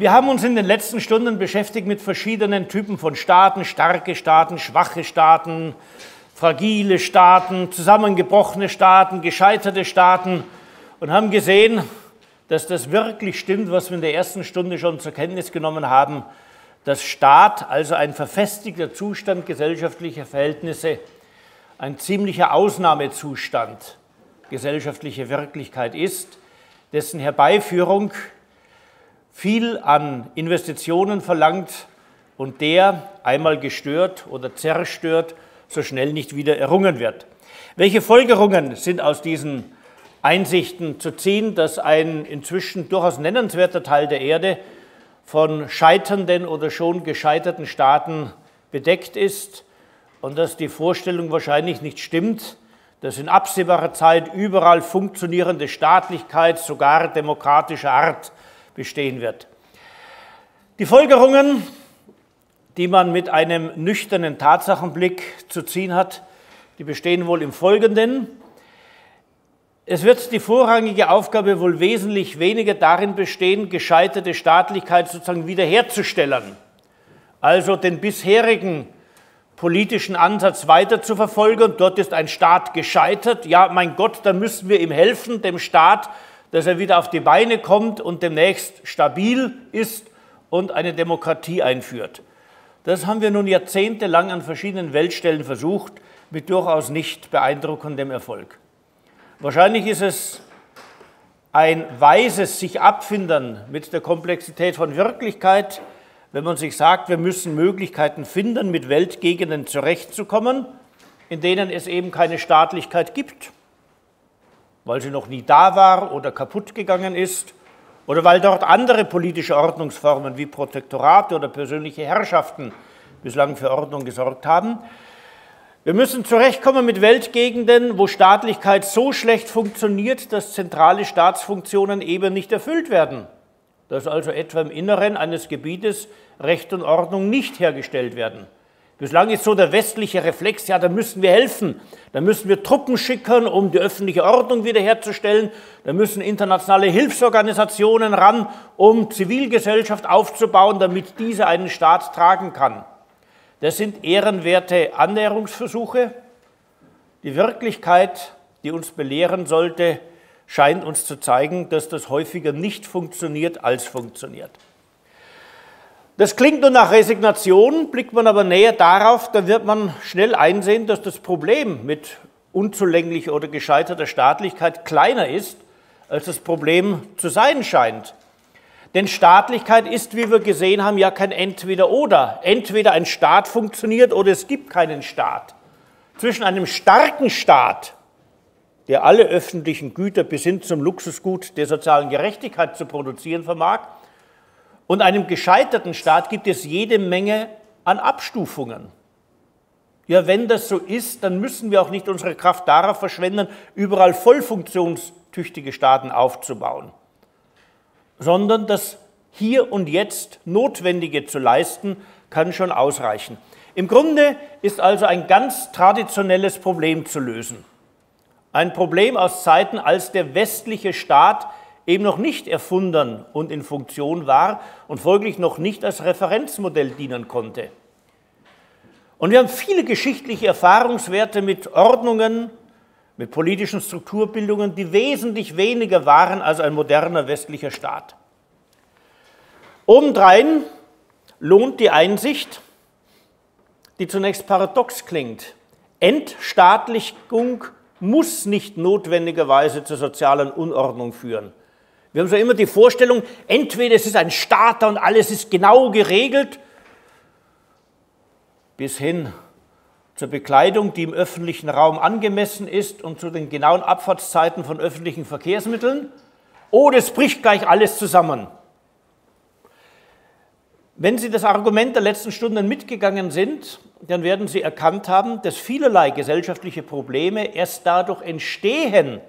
Wir haben uns in den letzten Stunden beschäftigt mit verschiedenen Typen von Staaten, starke Staaten, schwache Staaten, fragile Staaten, zusammengebrochene Staaten, gescheiterte Staaten und haben gesehen, dass das wirklich stimmt, was wir in der ersten Stunde schon zur Kenntnis genommen haben, dass Staat, also ein verfestigter Zustand gesellschaftlicher Verhältnisse, ein ziemlicher Ausnahmezustand gesellschaftlicher Wirklichkeit ist, dessen Herbeiführung viel an Investitionen verlangt und der einmal gestört oder zerstört so schnell nicht wieder errungen wird. Welche Folgerungen sind aus diesen Einsichten zu ziehen, dass ein inzwischen durchaus nennenswerter Teil der Erde von scheiternden oder schon gescheiterten Staaten bedeckt ist und dass die Vorstellung wahrscheinlich nicht stimmt, dass in absehbarer Zeit überall funktionierende Staatlichkeit, sogar demokratischer Art, bestehen wird. Die Folgerungen, die man mit einem nüchternen Tatsachenblick zu ziehen hat, die bestehen wohl im Folgenden. Es wird die vorrangige Aufgabe wohl wesentlich weniger darin bestehen, gescheiterte Staatlichkeit sozusagen wiederherzustellen, also den bisherigen politischen Ansatz weiter zu verfolgen. Dort ist ein Staat gescheitert. Ja, mein Gott, da müssen wir ihm helfen, dem Staat, dass er wieder auf die Beine kommt und demnächst stabil ist und eine Demokratie einführt. Das haben wir nun jahrzehntelang an verschiedenen Weltstellen versucht, mit durchaus nicht beeindruckendem Erfolg. Wahrscheinlich ist es ein weises sich abfinden mit der Komplexität von Wirklichkeit, wenn man sich sagt, wir müssen Möglichkeiten finden, mit Weltgegenden zurechtzukommen, in denen es eben keine Staatlichkeit gibt, weil sie noch nie da war oder kaputt gegangen ist oder weil dort andere politische Ordnungsformen wie Protektorate oder persönliche Herrschaften bislang für Ordnung gesorgt haben. Wir müssen zurechtkommen mit Weltgegenden, wo Staatlichkeit so schlecht funktioniert, dass zentrale Staatsfunktionen eben nicht erfüllt werden. Dass also etwa im Inneren eines Gebietes Recht und Ordnung nicht hergestellt werden. Bislang ist so der westliche Reflex, ja, da müssen wir helfen. Da müssen wir Truppen schicken, um die öffentliche Ordnung wiederherzustellen. Da müssen internationale Hilfsorganisationen ran, um Zivilgesellschaft aufzubauen, damit diese einen Staat tragen kann. Das sind ehrenwerte Annäherungsversuche. Die Wirklichkeit, die uns belehren sollte, scheint uns zu zeigen, dass das häufiger nicht funktioniert als funktioniert. Das klingt nur nach Resignation, blickt man aber näher darauf, dann wird man schnell einsehen, dass das Problem mit unzulänglicher oder gescheiterter Staatlichkeit kleiner ist, als das Problem zu sein scheint. Denn Staatlichkeit ist, wie wir gesehen haben, ja kein Entweder-Oder. Entweder ein Staat funktioniert oder es gibt keinen Staat. Zwischen einem starken Staat, der alle öffentlichen Güter bis hin zum Luxusgut der sozialen Gerechtigkeit zu produzieren vermag, und einem gescheiterten Staat gibt es jede Menge an Abstufungen. Ja, wenn das so ist, dann müssen wir auch nicht unsere Kraft darauf verschwenden, überall voll funktionstüchtige Staaten aufzubauen sondern das hier und jetzt Notwendige zu leisten, kann schon ausreichen. Im Grunde ist also ein ganz traditionelles Problem zu lösen. Ein Problem aus Zeiten, als der westliche Staat eben noch nicht erfunden und in Funktion war und folglich noch nicht als Referenzmodell dienen konnte. Und wir haben viele geschichtliche Erfahrungswerte mit Ordnungen, mit politischen Strukturbildungen, die wesentlich weniger waren als ein moderner westlicher Staat. Obendrein lohnt die Einsicht, die zunächst paradox klingt. Entstaatlichung muss nicht notwendigerweise zur sozialen Unordnung führen. Wir haben so immer die Vorstellung, entweder es ist ein Staat und alles ist genau geregelt, bis hin zur Bekleidung, die im öffentlichen Raum angemessen ist und zu den genauen Abfahrtszeiten von öffentlichen Verkehrsmitteln. Oder es bricht gleich alles zusammen. Wenn Sie das Argument der letzten Stunden mitgegangen sind, dann werden Sie erkannt haben, dass vielerlei gesellschaftliche Probleme erst dadurch entstehen,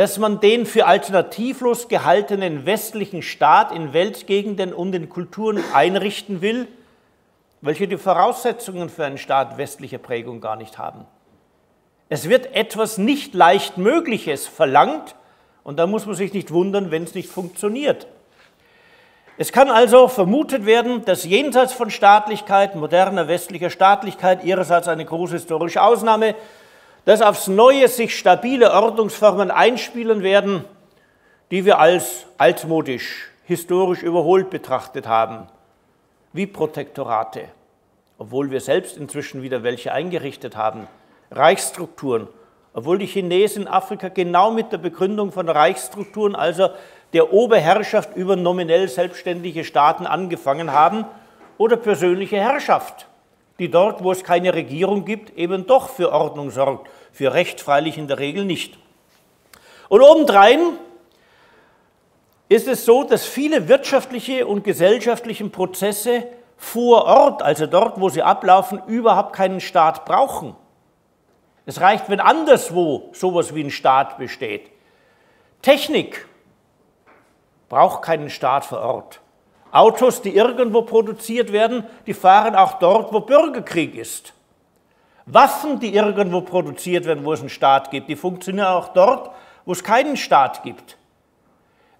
dass man den für alternativlos gehaltenen westlichen Staat in Weltgegenden und in Kulturen einrichten will, welche die Voraussetzungen für einen Staat westlicher Prägung gar nicht haben. Es wird etwas nicht leicht Mögliches verlangt und da muss man sich nicht wundern, wenn es nicht funktioniert. Es kann also vermutet werden, dass jenseits von Staatlichkeit, moderner westlicher Staatlichkeit, ihrerseits eine große historische Ausnahme, dass aufs Neue sich stabile Ordnungsformen einspielen werden, die wir als altmodisch, historisch überholt betrachtet haben, wie Protektorate, obwohl wir selbst inzwischen wieder welche eingerichtet haben, Reichsstrukturen, obwohl die Chinesen in Afrika genau mit der Begründung von Reichsstrukturen, also der Oberherrschaft über nominell selbstständige Staaten angefangen haben, oder persönliche Herrschaft, die dort, wo es keine Regierung gibt, eben doch für Ordnung sorgt, für Recht freilich in der Regel nicht. Und obendrein ist es so, dass viele wirtschaftliche und gesellschaftliche Prozesse vor Ort, also dort, wo sie ablaufen, überhaupt keinen Staat brauchen. Es reicht, wenn anderswo sowas wie ein Staat besteht. Technik braucht keinen Staat vor Ort. Autos, die irgendwo produziert werden, die fahren auch dort, wo Bürgerkrieg ist. Waffen, die irgendwo produziert werden, wo es einen Staat gibt, die funktionieren auch dort, wo es keinen Staat gibt.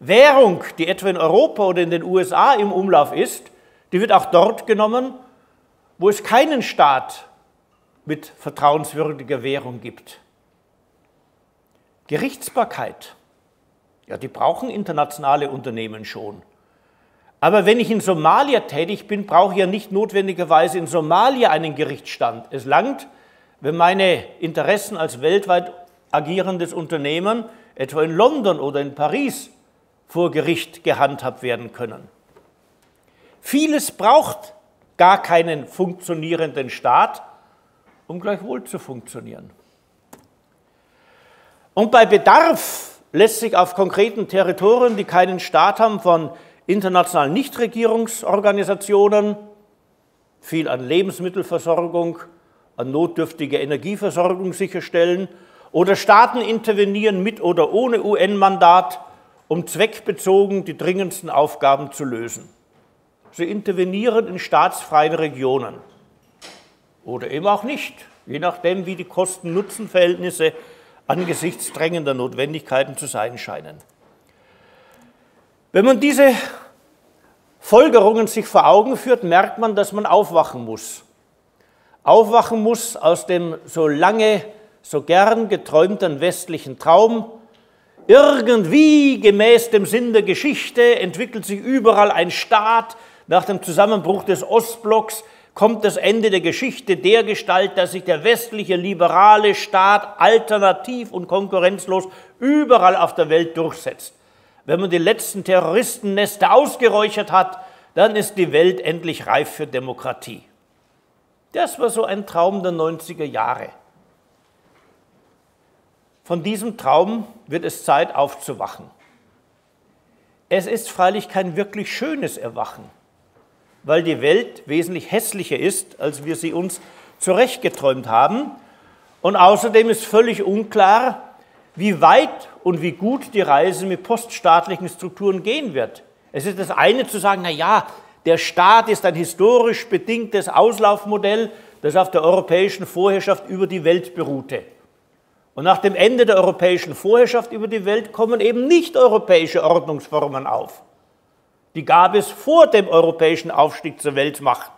Währung, die etwa in Europa oder in den USA im Umlauf ist, die wird auch dort genommen, wo es keinen Staat mit vertrauenswürdiger Währung gibt. Gerichtsbarkeit, ja, die brauchen internationale Unternehmen schon. Aber wenn ich in Somalia tätig bin, brauche ich ja nicht notwendigerweise in Somalia einen Gerichtsstand. Es langt, wenn meine Interessen als weltweit agierendes Unternehmen etwa in London oder in Paris vor Gericht gehandhabt werden können. Vieles braucht gar keinen funktionierenden Staat, um gleichwohl zu funktionieren. Und bei Bedarf lässt sich auf konkreten Territorien, die keinen Staat haben, von internationalen Nichtregierungsorganisationen, viel an Lebensmittelversorgung, an notdürftige Energieversorgung sicherstellen oder Staaten intervenieren mit oder ohne UN-Mandat, um zweckbezogen die dringendsten Aufgaben zu lösen. Sie intervenieren in staatsfreien Regionen oder eben auch nicht, je nachdem, wie die Kosten-Nutzen-Verhältnisse angesichts drängender Notwendigkeiten zu sein scheinen. Wenn man diese Folgerungen sich vor Augen führt, merkt man, dass man aufwachen muss. Aufwachen muss aus dem so lange, so gern geträumten westlichen Traum. Irgendwie gemäß dem Sinn der Geschichte entwickelt sich überall ein Staat. Nach dem Zusammenbruch des Ostblocks kommt das Ende der Geschichte der Gestalt, dass sich der westliche liberale Staat alternativ und konkurrenzlos überall auf der Welt durchsetzt. Wenn man die letzten Terroristennester ausgeräuchert hat, dann ist die Welt endlich reif für Demokratie. Das war so ein Traum der 90er Jahre. Von diesem Traum wird es Zeit aufzuwachen. Es ist freilich kein wirklich schönes Erwachen, weil die Welt wesentlich hässlicher ist, als wir sie uns zurechtgeträumt haben. Und außerdem ist völlig unklar, wie weit und wie gut die Reise mit poststaatlichen Strukturen gehen wird. Es ist das eine zu sagen, na ja, der Staat ist ein historisch bedingtes Auslaufmodell, das auf der europäischen Vorherrschaft über die Welt beruhte. Und nach dem Ende der europäischen Vorherrschaft über die Welt kommen eben nicht europäische Ordnungsformen auf. Die gab es vor dem europäischen Aufstieg zur Weltmacht.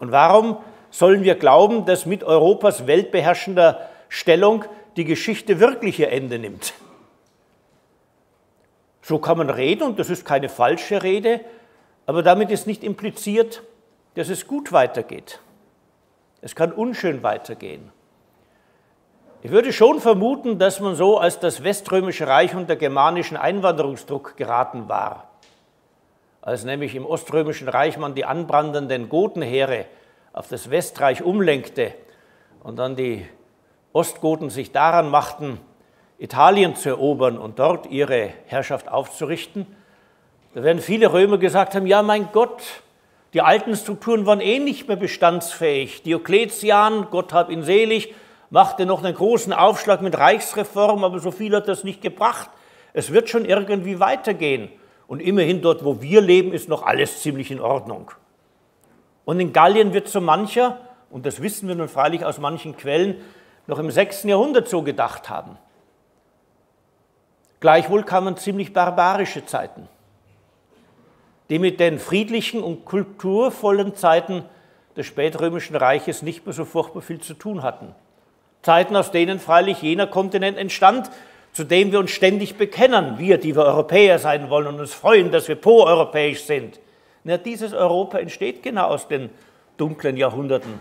Und warum sollen wir glauben, dass mit Europas weltbeherrschender Stellung die Geschichte wirklich ihr Ende nimmt. So kann man reden und das ist keine falsche Rede, aber damit ist nicht impliziert, dass es gut weitergeht. Es kann unschön weitergehen. Ich würde schon vermuten, dass man so als das Weströmische Reich unter germanischen Einwanderungsdruck geraten war. Als nämlich im Oströmischen Reich man die anbrandenden Gotenheere auf das Westreich umlenkte und dann die Ostgoten sich daran machten, Italien zu erobern und dort ihre Herrschaft aufzurichten, da werden viele Römer gesagt haben, ja mein Gott, die alten Strukturen waren eh nicht mehr bestandsfähig. Diokletian, Gott hab ihn selig, machte noch einen großen Aufschlag mit Reichsreform, aber so viel hat das nicht gebracht. Es wird schon irgendwie weitergehen. Und immerhin dort, wo wir leben, ist noch alles ziemlich in Ordnung. Und in Gallien wird so mancher, und das wissen wir nun freilich aus manchen Quellen, noch im 6. Jahrhundert so gedacht haben. Gleichwohl kamen ziemlich barbarische Zeiten. die mit den friedlichen und kulturvollen Zeiten des spätrömischen Reiches nicht mehr so furchtbar viel zu tun hatten. Zeiten, aus denen freilich jener Kontinent entstand, zu dem wir uns ständig bekennen, wir, die wir Europäer sein wollen und uns freuen, dass wir pro-europäisch sind. Ja, dieses Europa entsteht genau aus den dunklen Jahrhunderten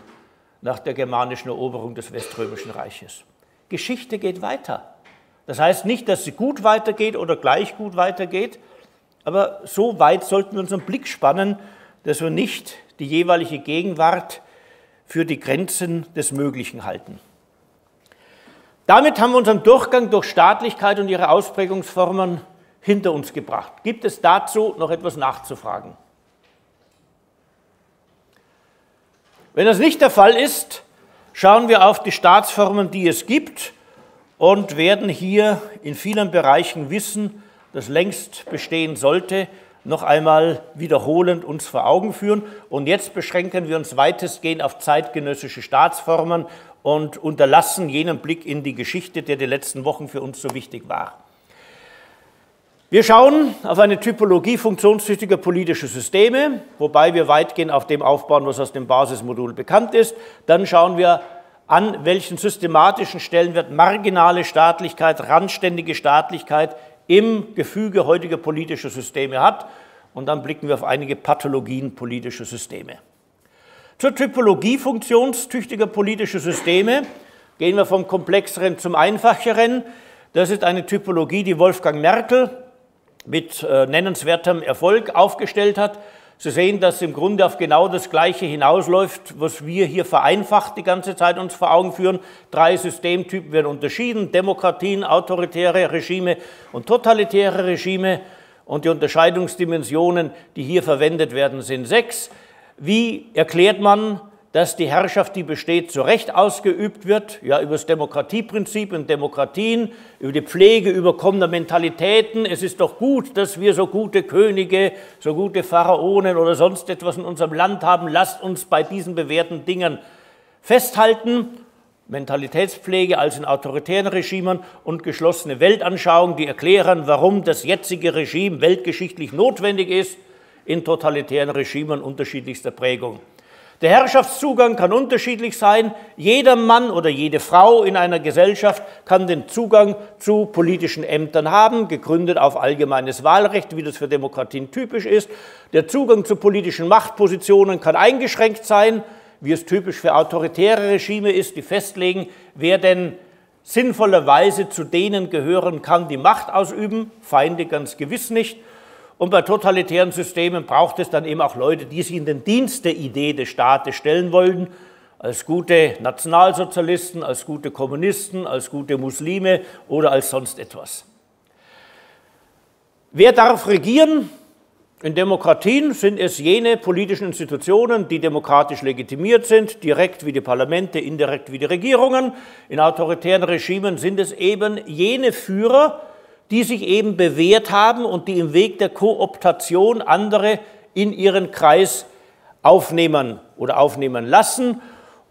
nach der germanischen Eroberung des Weströmischen Reiches. Geschichte geht weiter. Das heißt nicht, dass sie gut weitergeht oder gleich gut weitergeht, aber so weit sollten wir unseren Blick spannen, dass wir nicht die jeweilige Gegenwart für die Grenzen des Möglichen halten. Damit haben wir unseren Durchgang durch Staatlichkeit und ihre Ausprägungsformen hinter uns gebracht. Gibt es dazu noch etwas nachzufragen? Wenn das nicht der Fall ist, schauen wir auf die Staatsformen, die es gibt und werden hier in vielen Bereichen Wissen, das längst bestehen sollte, noch einmal wiederholend uns vor Augen führen. Und jetzt beschränken wir uns weitestgehend auf zeitgenössische Staatsformen und unterlassen jenen Blick in die Geschichte, der die letzten Wochen für uns so wichtig war. Wir schauen auf eine Typologie funktionstüchtiger politischer Systeme, wobei wir weitgehend auf dem aufbauen, was aus dem Basismodul bekannt ist. Dann schauen wir an, welchen systematischen Stellenwert marginale Staatlichkeit, randständige Staatlichkeit im Gefüge heutiger politischer Systeme hat. Und dann blicken wir auf einige Pathologien politischer Systeme. Zur Typologie funktionstüchtiger politischer Systeme gehen wir vom komplexeren zum einfacheren. Das ist eine Typologie, die Wolfgang Merkel mit äh, nennenswertem Erfolg aufgestellt hat. Sie sehen, dass im Grunde auf genau das Gleiche hinausläuft, was wir hier vereinfacht die ganze Zeit uns vor Augen führen. Drei Systemtypen werden unterschieden, Demokratien, autoritäre Regime und totalitäre Regime. Und die Unterscheidungsdimensionen, die hier verwendet werden, sind sechs. Wie erklärt man dass die Herrschaft, die besteht, zu Recht ausgeübt wird, ja, über das Demokratieprinzip in Demokratien, über die Pflege überkommener Mentalitäten. Es ist doch gut, dass wir so gute Könige, so gute Pharaonen oder sonst etwas in unserem Land haben. Lasst uns bei diesen bewährten Dingen festhalten. Mentalitätspflege als in autoritären Regimen und geschlossene Weltanschauung, die erklären, warum das jetzige Regime weltgeschichtlich notwendig ist, in totalitären Regimen unterschiedlichster Prägung. Der Herrschaftszugang kann unterschiedlich sein. Jeder Mann oder jede Frau in einer Gesellschaft kann den Zugang zu politischen Ämtern haben, gegründet auf allgemeines Wahlrecht, wie das für Demokratien typisch ist. Der Zugang zu politischen Machtpositionen kann eingeschränkt sein, wie es typisch für autoritäre Regime ist, die festlegen, wer denn sinnvollerweise zu denen gehören kann, die Macht ausüben, Feinde ganz gewiss nicht. Und bei totalitären Systemen braucht es dann eben auch Leute, die sich in den Dienst der Idee des Staates stellen wollen, als gute Nationalsozialisten, als gute Kommunisten, als gute Muslime oder als sonst etwas. Wer darf regieren? In Demokratien sind es jene politischen Institutionen, die demokratisch legitimiert sind, direkt wie die Parlamente, indirekt wie die Regierungen. In autoritären Regimen sind es eben jene Führer, die sich eben bewährt haben und die im Weg der Kooptation andere in ihren Kreis aufnehmen oder aufnehmen lassen.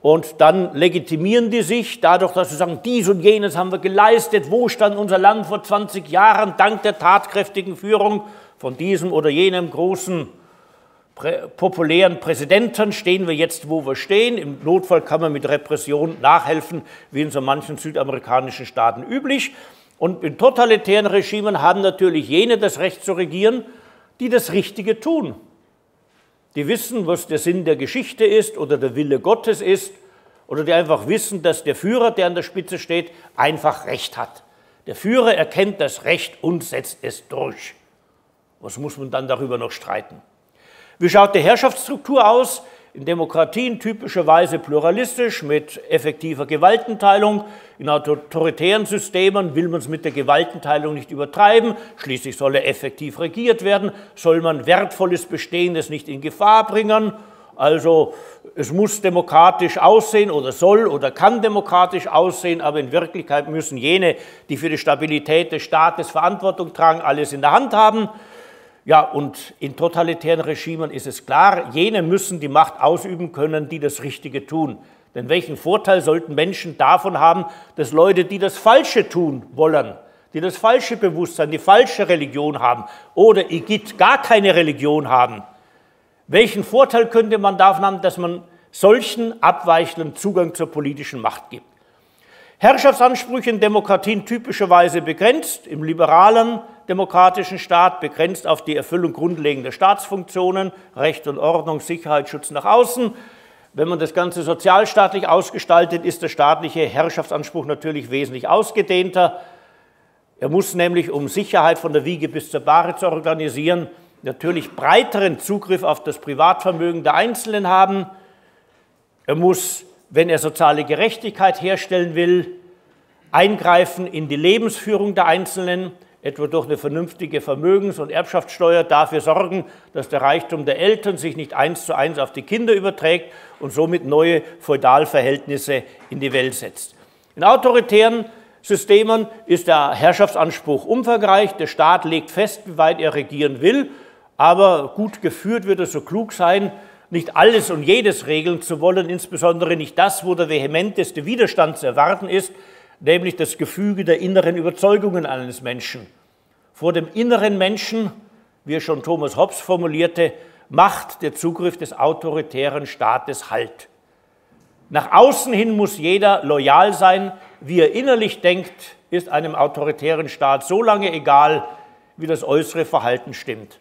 Und dann legitimieren die sich dadurch, dass sie sagen, dies und jenes haben wir geleistet, wo stand unser Land vor 20 Jahren, dank der tatkräftigen Führung von diesem oder jenem großen populären Präsidenten stehen wir jetzt, wo wir stehen. Im Notfall kann man mit Repression nachhelfen, wie in so manchen südamerikanischen Staaten üblich. Und in totalitären Regimen haben natürlich jene das Recht zu regieren, die das Richtige tun. Die wissen, was der Sinn der Geschichte ist oder der Wille Gottes ist oder die einfach wissen, dass der Führer, der an der Spitze steht, einfach Recht hat. Der Führer erkennt das Recht und setzt es durch. Was muss man dann darüber noch streiten? Wie schaut die Herrschaftsstruktur aus? In Demokratien typischerweise pluralistisch mit effektiver Gewaltenteilung. In autoritären Systemen will man es mit der Gewaltenteilung nicht übertreiben. Schließlich soll er effektiv regiert werden. Soll man wertvolles Bestehendes nicht in Gefahr bringen. Also es muss demokratisch aussehen oder soll oder kann demokratisch aussehen, aber in Wirklichkeit müssen jene, die für die Stabilität des Staates Verantwortung tragen, alles in der Hand haben. Ja, und in totalitären Regimen ist es klar, jene müssen die Macht ausüben können, die das Richtige tun. Denn welchen Vorteil sollten Menschen davon haben, dass Leute, die das Falsche tun wollen, die das falsche Bewusstsein, die falsche Religion haben oder Igitt gar keine Religion haben, welchen Vorteil könnte man davon haben, dass man solchen abweichenden Zugang zur politischen Macht gibt? Herrschaftsansprüche in Demokratien typischerweise begrenzt, im liberalen demokratischen Staat begrenzt auf die Erfüllung grundlegender Staatsfunktionen, Recht und Ordnung, Sicherheit, Schutz nach außen. Wenn man das Ganze sozialstaatlich ausgestaltet, ist der staatliche Herrschaftsanspruch natürlich wesentlich ausgedehnter. Er muss nämlich, um Sicherheit von der Wiege bis zur Bahre zu organisieren, natürlich breiteren Zugriff auf das Privatvermögen der Einzelnen haben. Er muss, wenn er soziale Gerechtigkeit herstellen will, eingreifen in die Lebensführung der Einzelnen, etwa durch eine vernünftige Vermögens- und Erbschaftssteuer dafür sorgen, dass der Reichtum der Eltern sich nicht eins zu eins auf die Kinder überträgt und somit neue Feudalverhältnisse in die Welt setzt. In autoritären Systemen ist der Herrschaftsanspruch umfangreich. Der Staat legt fest, wie weit er regieren will, aber gut geführt wird er so klug sein, nicht alles und jedes regeln zu wollen, insbesondere nicht das, wo der vehementeste Widerstand zu erwarten ist, nämlich das Gefüge der inneren Überzeugungen eines Menschen. Vor dem inneren Menschen, wie schon Thomas Hobbes formulierte, macht der Zugriff des autoritären Staates Halt. Nach außen hin muss jeder loyal sein, wie er innerlich denkt, ist einem autoritären Staat so lange egal, wie das äußere Verhalten stimmt.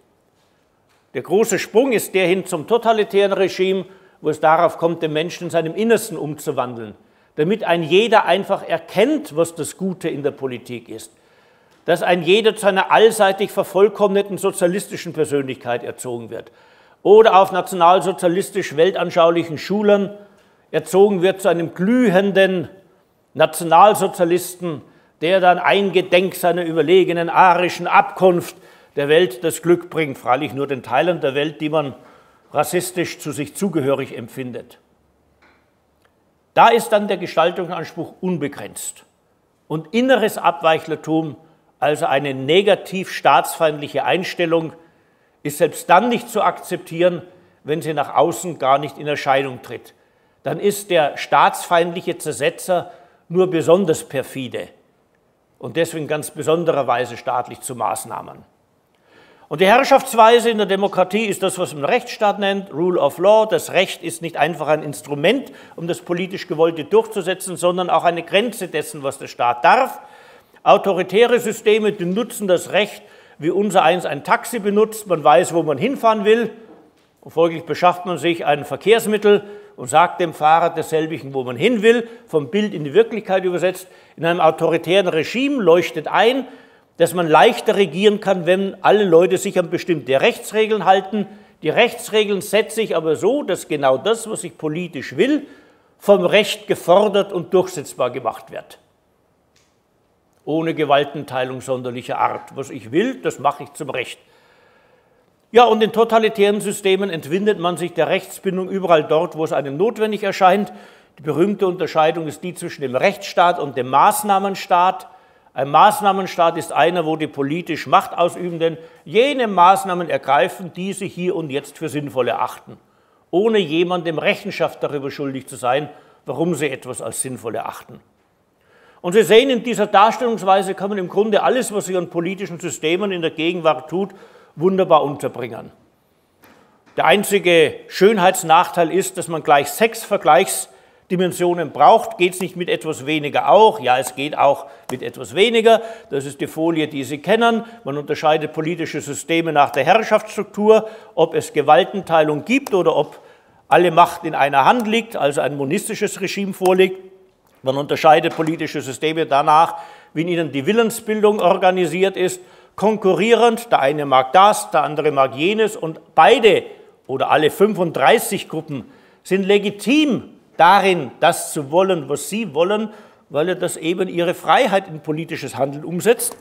Der große Sprung ist der hin zum totalitären Regime, wo es darauf kommt, den Menschen in seinem Innersten umzuwandeln, damit ein jeder einfach erkennt, was das Gute in der Politik ist, dass ein jeder zu einer allseitig vervollkommneten sozialistischen Persönlichkeit erzogen wird. Oder auf nationalsozialistisch weltanschaulichen Schulen erzogen wird zu einem glühenden Nationalsozialisten, der dann eingedenk seiner überlegenen arischen Abkunft der Welt das Glück bringt, freilich nur den Teilen der Welt, die man rassistisch zu sich zugehörig empfindet. Da ist dann der Gestaltungsanspruch unbegrenzt. Und inneres Abweichlertum, also eine negativ staatsfeindliche Einstellung, ist selbst dann nicht zu akzeptieren, wenn sie nach außen gar nicht in Erscheinung tritt. Dann ist der staatsfeindliche Zersetzer nur besonders perfide und deswegen ganz besondererweise staatlich zu Maßnahmen. Und die Herrschaftsweise in der Demokratie ist das, was man Rechtsstaat nennt, Rule of Law. Das Recht ist nicht einfach ein Instrument, um das politisch Gewollte durchzusetzen, sondern auch eine Grenze dessen, was der Staat darf. Autoritäre Systeme, nutzen das Recht, wie unser eins ein Taxi benutzt. Man weiß, wo man hinfahren will. Und folglich beschafft man sich ein Verkehrsmittel und sagt dem Fahrer desselbigen, wo man hin will, vom Bild in die Wirklichkeit übersetzt. In einem autoritären Regime leuchtet ein, dass man leichter regieren kann, wenn alle Leute sich an bestimmte Rechtsregeln halten. Die Rechtsregeln setze ich aber so, dass genau das, was ich politisch will, vom Recht gefordert und durchsetzbar gemacht wird. Ohne Gewaltenteilung sonderlicher Art. Was ich will, das mache ich zum Recht. Ja, und in totalitären Systemen entwindet man sich der Rechtsbindung überall dort, wo es einem notwendig erscheint. Die berühmte Unterscheidung ist die zwischen dem Rechtsstaat und dem Maßnahmenstaat. Ein Maßnahmenstaat ist einer, wo die politisch Machtausübenden jene Maßnahmen ergreifen, die sie hier und jetzt für sinnvoll erachten, ohne jemandem Rechenschaft darüber schuldig zu sein, warum sie etwas als sinnvoll erachten. Und Sie sehen, in dieser Darstellungsweise kann man im Grunde alles, was sich an politischen Systemen in der Gegenwart tut, wunderbar unterbringen. Der einzige Schönheitsnachteil ist, dass man gleich sechs Vergleichsdimensionen braucht. Geht es nicht mit etwas weniger auch? Ja, es geht auch mit etwas weniger. Das ist die Folie, die Sie kennen. Man unterscheidet politische Systeme nach der Herrschaftsstruktur, ob es Gewaltenteilung gibt oder ob alle Macht in einer Hand liegt, also ein monistisches Regime vorliegt. Man unterscheidet politische Systeme danach, wie in ihnen die Willensbildung organisiert ist konkurrierend. Der eine mag das, der andere mag jenes und beide oder alle 35 Gruppen sind legitim darin, das zu wollen, was sie wollen, weil er das eben ihre Freiheit in politisches Handeln umsetzt.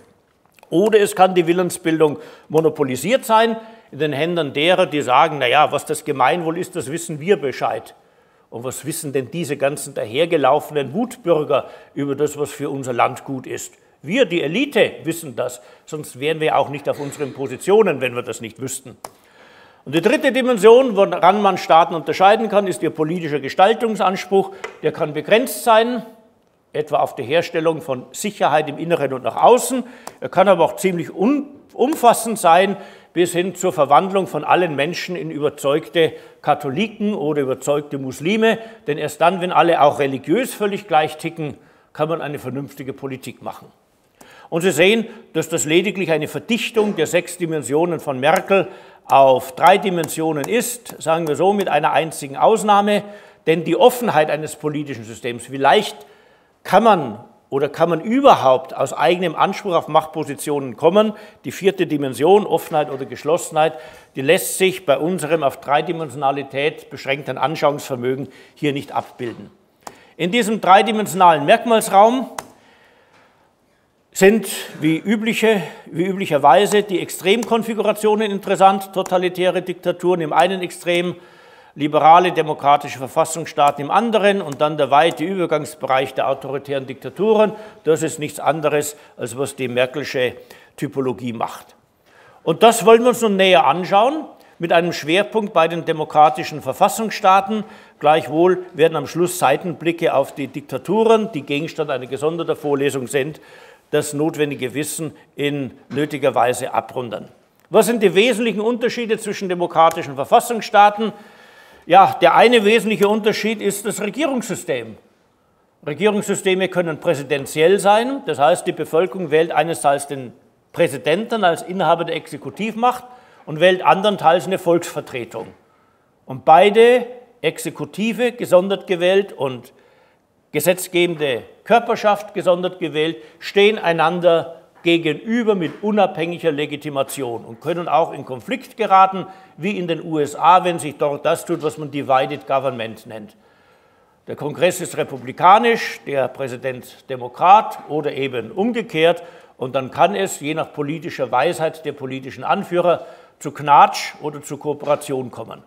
Oder es kann die Willensbildung monopolisiert sein in den Händen derer, die sagen, naja, was das Gemeinwohl ist, das wissen wir Bescheid. Und was wissen denn diese ganzen dahergelaufenen Wutbürger über das, was für unser Land gut ist? Wir, die Elite, wissen das, sonst wären wir auch nicht auf unseren Positionen, wenn wir das nicht wüssten. Und die dritte Dimension, woran man Staaten unterscheiden kann, ist ihr politischer Gestaltungsanspruch. Der kann begrenzt sein. etwa auf die Herstellung von Sicherheit im Inneren und nach außen. Er kann aber auch ziemlich umfassend sein, bis hin zur Verwandlung von allen Menschen in überzeugte Katholiken oder überzeugte Muslime. Denn erst dann, wenn alle auch religiös völlig gleich ticken, kann man eine vernünftige Politik machen. Und Sie sehen, dass das lediglich eine Verdichtung der sechs Dimensionen von Merkel auf drei Dimensionen ist, sagen wir so, mit einer einzigen Ausnahme. Denn die Offenheit eines politischen Systems, wie leicht kann man oder kann man überhaupt aus eigenem Anspruch auf Machtpositionen kommen? Die vierte Dimension, Offenheit oder Geschlossenheit, die lässt sich bei unserem auf Dreidimensionalität beschränkten Anschauungsvermögen hier nicht abbilden. In diesem dreidimensionalen Merkmalsraum sind wie, übliche, wie üblicherweise die Extremkonfigurationen interessant, totalitäre Diktaturen im einen Extrem, liberale demokratische Verfassungsstaaten im anderen und dann der weite Übergangsbereich der autoritären Diktaturen. Das ist nichts anderes, als was die Merkelsche Typologie macht. Und das wollen wir uns nun näher anschauen mit einem Schwerpunkt bei den demokratischen Verfassungsstaaten. Gleichwohl werden am Schluss Seitenblicke auf die Diktaturen, die Gegenstand einer gesonderten Vorlesung sind, das notwendige Wissen in nötiger Weise abrunden. Was sind die wesentlichen Unterschiede zwischen demokratischen Verfassungsstaaten? Ja, der eine wesentliche Unterschied ist das Regierungssystem. Regierungssysteme können präsidentiell sein, das heißt, die Bevölkerung wählt einerseits den Präsidenten als Inhaber der Exekutivmacht und wählt andernteils eine Volksvertretung. Und beide Exekutive gesondert gewählt und gesetzgebende Körperschaft gesondert gewählt, stehen einander gegenüber mit unabhängiger Legitimation und können auch in Konflikt geraten, wie in den USA, wenn sich dort das tut, was man Divided Government nennt. Der Kongress ist republikanisch, der Präsident Demokrat oder eben umgekehrt. Und dann kann es, je nach politischer Weisheit der politischen Anführer, zu Knatsch oder zu Kooperation kommen.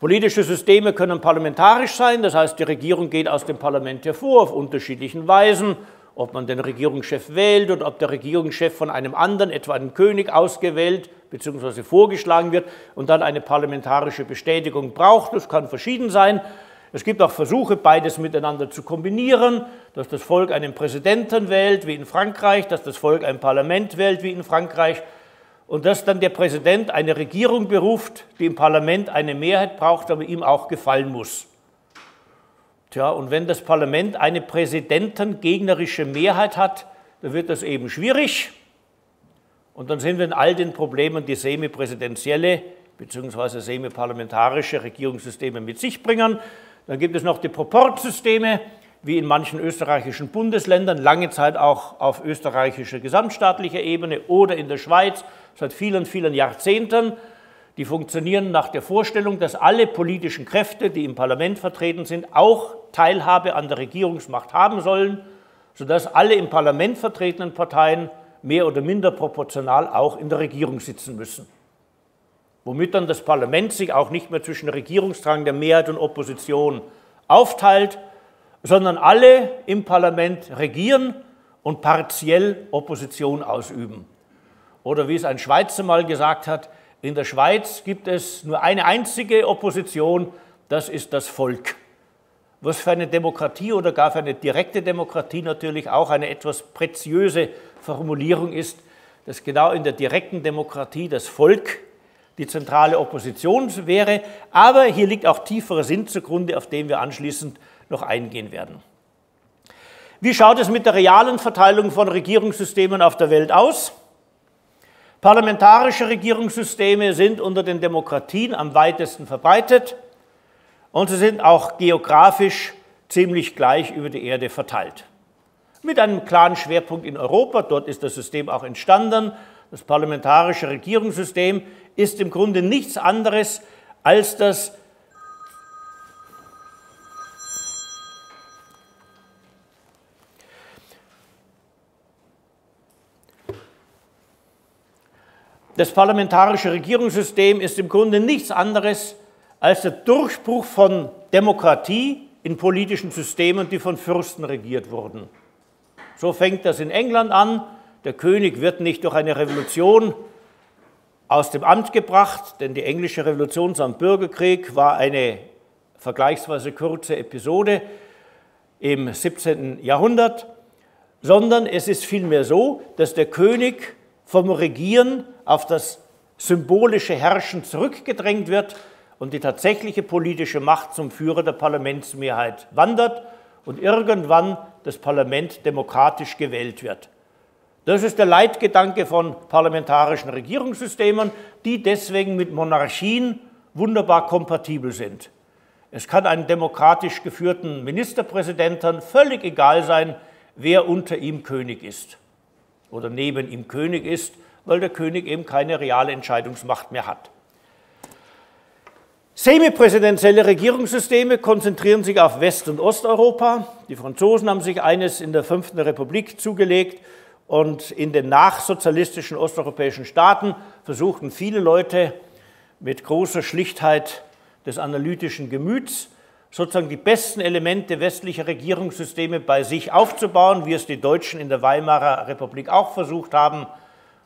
Politische Systeme können parlamentarisch sein, das heißt, die Regierung geht aus dem Parlament hervor auf unterschiedlichen Weisen, ob man den Regierungschef wählt oder ob der Regierungschef von einem anderen, etwa einem König, ausgewählt bzw. vorgeschlagen wird und dann eine parlamentarische Bestätigung braucht. Das kann verschieden sein. Es gibt auch Versuche, beides miteinander zu kombinieren, dass das Volk einen Präsidenten wählt, wie in Frankreich, dass das Volk ein Parlament wählt, wie in Frankreich und dass dann der Präsident eine Regierung beruft, die im Parlament eine Mehrheit braucht, aber ihm auch gefallen muss. Tja, und wenn das Parlament eine präsidentengegnerische Mehrheit hat, dann wird das eben schwierig. Und dann sind wir in all den Problemen, die semipräsidentielle bzw. semiparlamentarische Regierungssysteme mit sich bringen. Dann gibt es noch die Proportsysteme, wie in manchen österreichischen Bundesländern, lange Zeit auch auf österreichischer gesamtstaatlicher Ebene oder in der Schweiz seit vielen, vielen Jahrzehnten. Die funktionieren nach der Vorstellung, dass alle politischen Kräfte, die im Parlament vertreten sind, auch Teilhabe an der Regierungsmacht haben sollen, sodass alle im Parlament vertretenen Parteien mehr oder minder proportional auch in der Regierung sitzen müssen. Womit dann das Parlament sich auch nicht mehr zwischen Regierungsdrang der Mehrheit und Opposition aufteilt, sondern alle im Parlament regieren und partiell Opposition ausüben. Oder wie es ein Schweizer mal gesagt hat, in der Schweiz gibt es nur eine einzige Opposition, das ist das Volk. Was für eine Demokratie oder gar für eine direkte Demokratie natürlich auch eine etwas preziöse Formulierung ist, dass genau in der direkten Demokratie das Volk die zentrale Opposition wäre. Aber hier liegt auch tieferer Sinn zugrunde, auf den wir anschließend noch eingehen werden. Wie schaut es mit der realen Verteilung von Regierungssystemen auf der Welt aus? Parlamentarische Regierungssysteme sind unter den Demokratien am weitesten verbreitet und sie sind auch geografisch ziemlich gleich über die Erde verteilt. Mit einem klaren Schwerpunkt in Europa, dort ist das System auch entstanden. Das parlamentarische Regierungssystem ist im Grunde nichts anderes als das Das parlamentarische Regierungssystem ist im Grunde nichts anderes als der Durchbruch von Demokratie in politischen Systemen, die von Fürsten regiert wurden. So fängt das in England an. Der König wird nicht durch eine Revolution aus dem Amt gebracht, denn die englische Revolution samt Bürgerkrieg war eine vergleichsweise kurze Episode. im 17. Jahrhundert, sondern es ist vielmehr so, dass der König vom Regieren auf das symbolische Herrschen zurückgedrängt wird und die tatsächliche politische Macht zum Führer der Parlamentsmehrheit wandert und irgendwann das Parlament demokratisch gewählt wird. Das ist der Leitgedanke von parlamentarischen Regierungssystemen, die deswegen mit Monarchien wunderbar kompatibel sind. Es kann einem demokratisch geführten Ministerpräsidenten völlig egal sein, wer unter ihm König ist oder neben ihm König ist, weil der König eben keine reale Entscheidungsmacht mehr hat. Semipräsidentielle Regierungssysteme konzentrieren sich auf West- und Osteuropa. Die Franzosen haben sich eines in der Fünften Republik zugelegt und in den nachsozialistischen osteuropäischen Staaten versuchten viele Leute mit großer Schlichtheit des analytischen Gemüts sozusagen die besten Elemente westlicher Regierungssysteme bei sich aufzubauen, wie es die Deutschen in der Weimarer Republik auch versucht haben.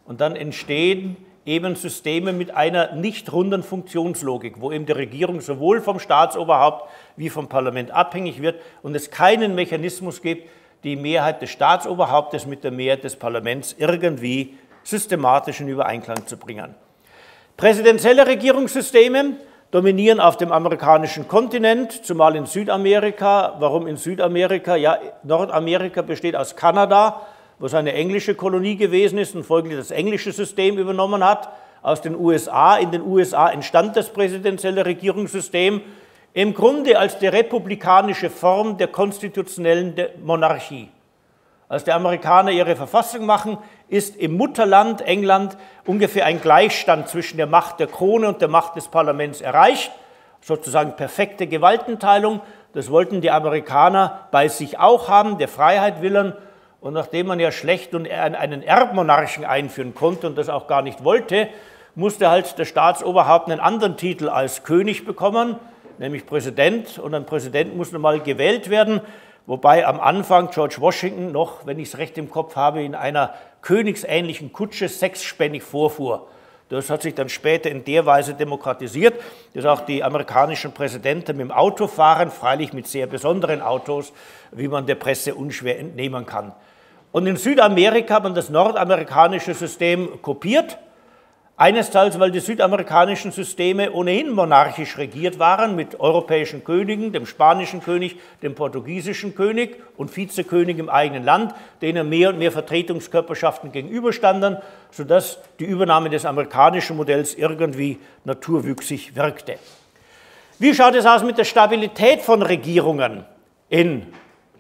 Und dann entstehen eben Systeme mit einer nicht runden Funktionslogik, wo eben die Regierung sowohl vom Staatsoberhaupt wie vom Parlament abhängig wird und es keinen Mechanismus gibt, die Mehrheit des Staatsoberhauptes mit der Mehrheit des Parlaments irgendwie systematisch in Übereinklang zu bringen. Präsidentielle Regierungssysteme dominieren auf dem amerikanischen Kontinent, zumal in Südamerika. Warum in Südamerika? Ja, Nordamerika besteht aus Kanada, wo es eine englische Kolonie gewesen ist und folglich das englische System übernommen hat. Aus den USA. In den USA entstand das präsidentielle Regierungssystem im Grunde als die republikanische Form der konstitutionellen Monarchie. Als die Amerikaner ihre Verfassung machen, ist im Mutterland England ungefähr ein Gleichstand zwischen der Macht der Krone und der Macht des Parlaments erreicht, sozusagen perfekte Gewaltenteilung. Das wollten die Amerikaner bei sich auch haben, der Freiheit willen. Und nachdem man ja schlecht einen Erbmonarchen einführen konnte und das auch gar nicht wollte, musste halt der Staatsoberhaupt einen anderen Titel als König bekommen, nämlich Präsident. Und ein Präsident muss nun mal gewählt werden. Wobei am Anfang George Washington noch, wenn ich es recht im Kopf habe, in einer königsähnlichen Kutsche sechsspännig vorfuhr. Das hat sich dann später in der Weise demokratisiert, dass auch die amerikanischen Präsidenten mit dem Auto fahren, freilich mit sehr besonderen Autos, wie man der Presse unschwer entnehmen kann. Und in Südamerika hat man das nordamerikanische System kopiert eines Teils, weil die südamerikanischen Systeme ohnehin monarchisch regiert waren, mit europäischen Königen, dem spanischen König, dem portugiesischen König und Vizekönig im eigenen Land, denen mehr und mehr Vertretungskörperschaften gegenüberstanden, sodass die Übernahme des amerikanischen Modells irgendwie naturwüchsig wirkte. Wie schaut es aus mit der Stabilität von Regierungen in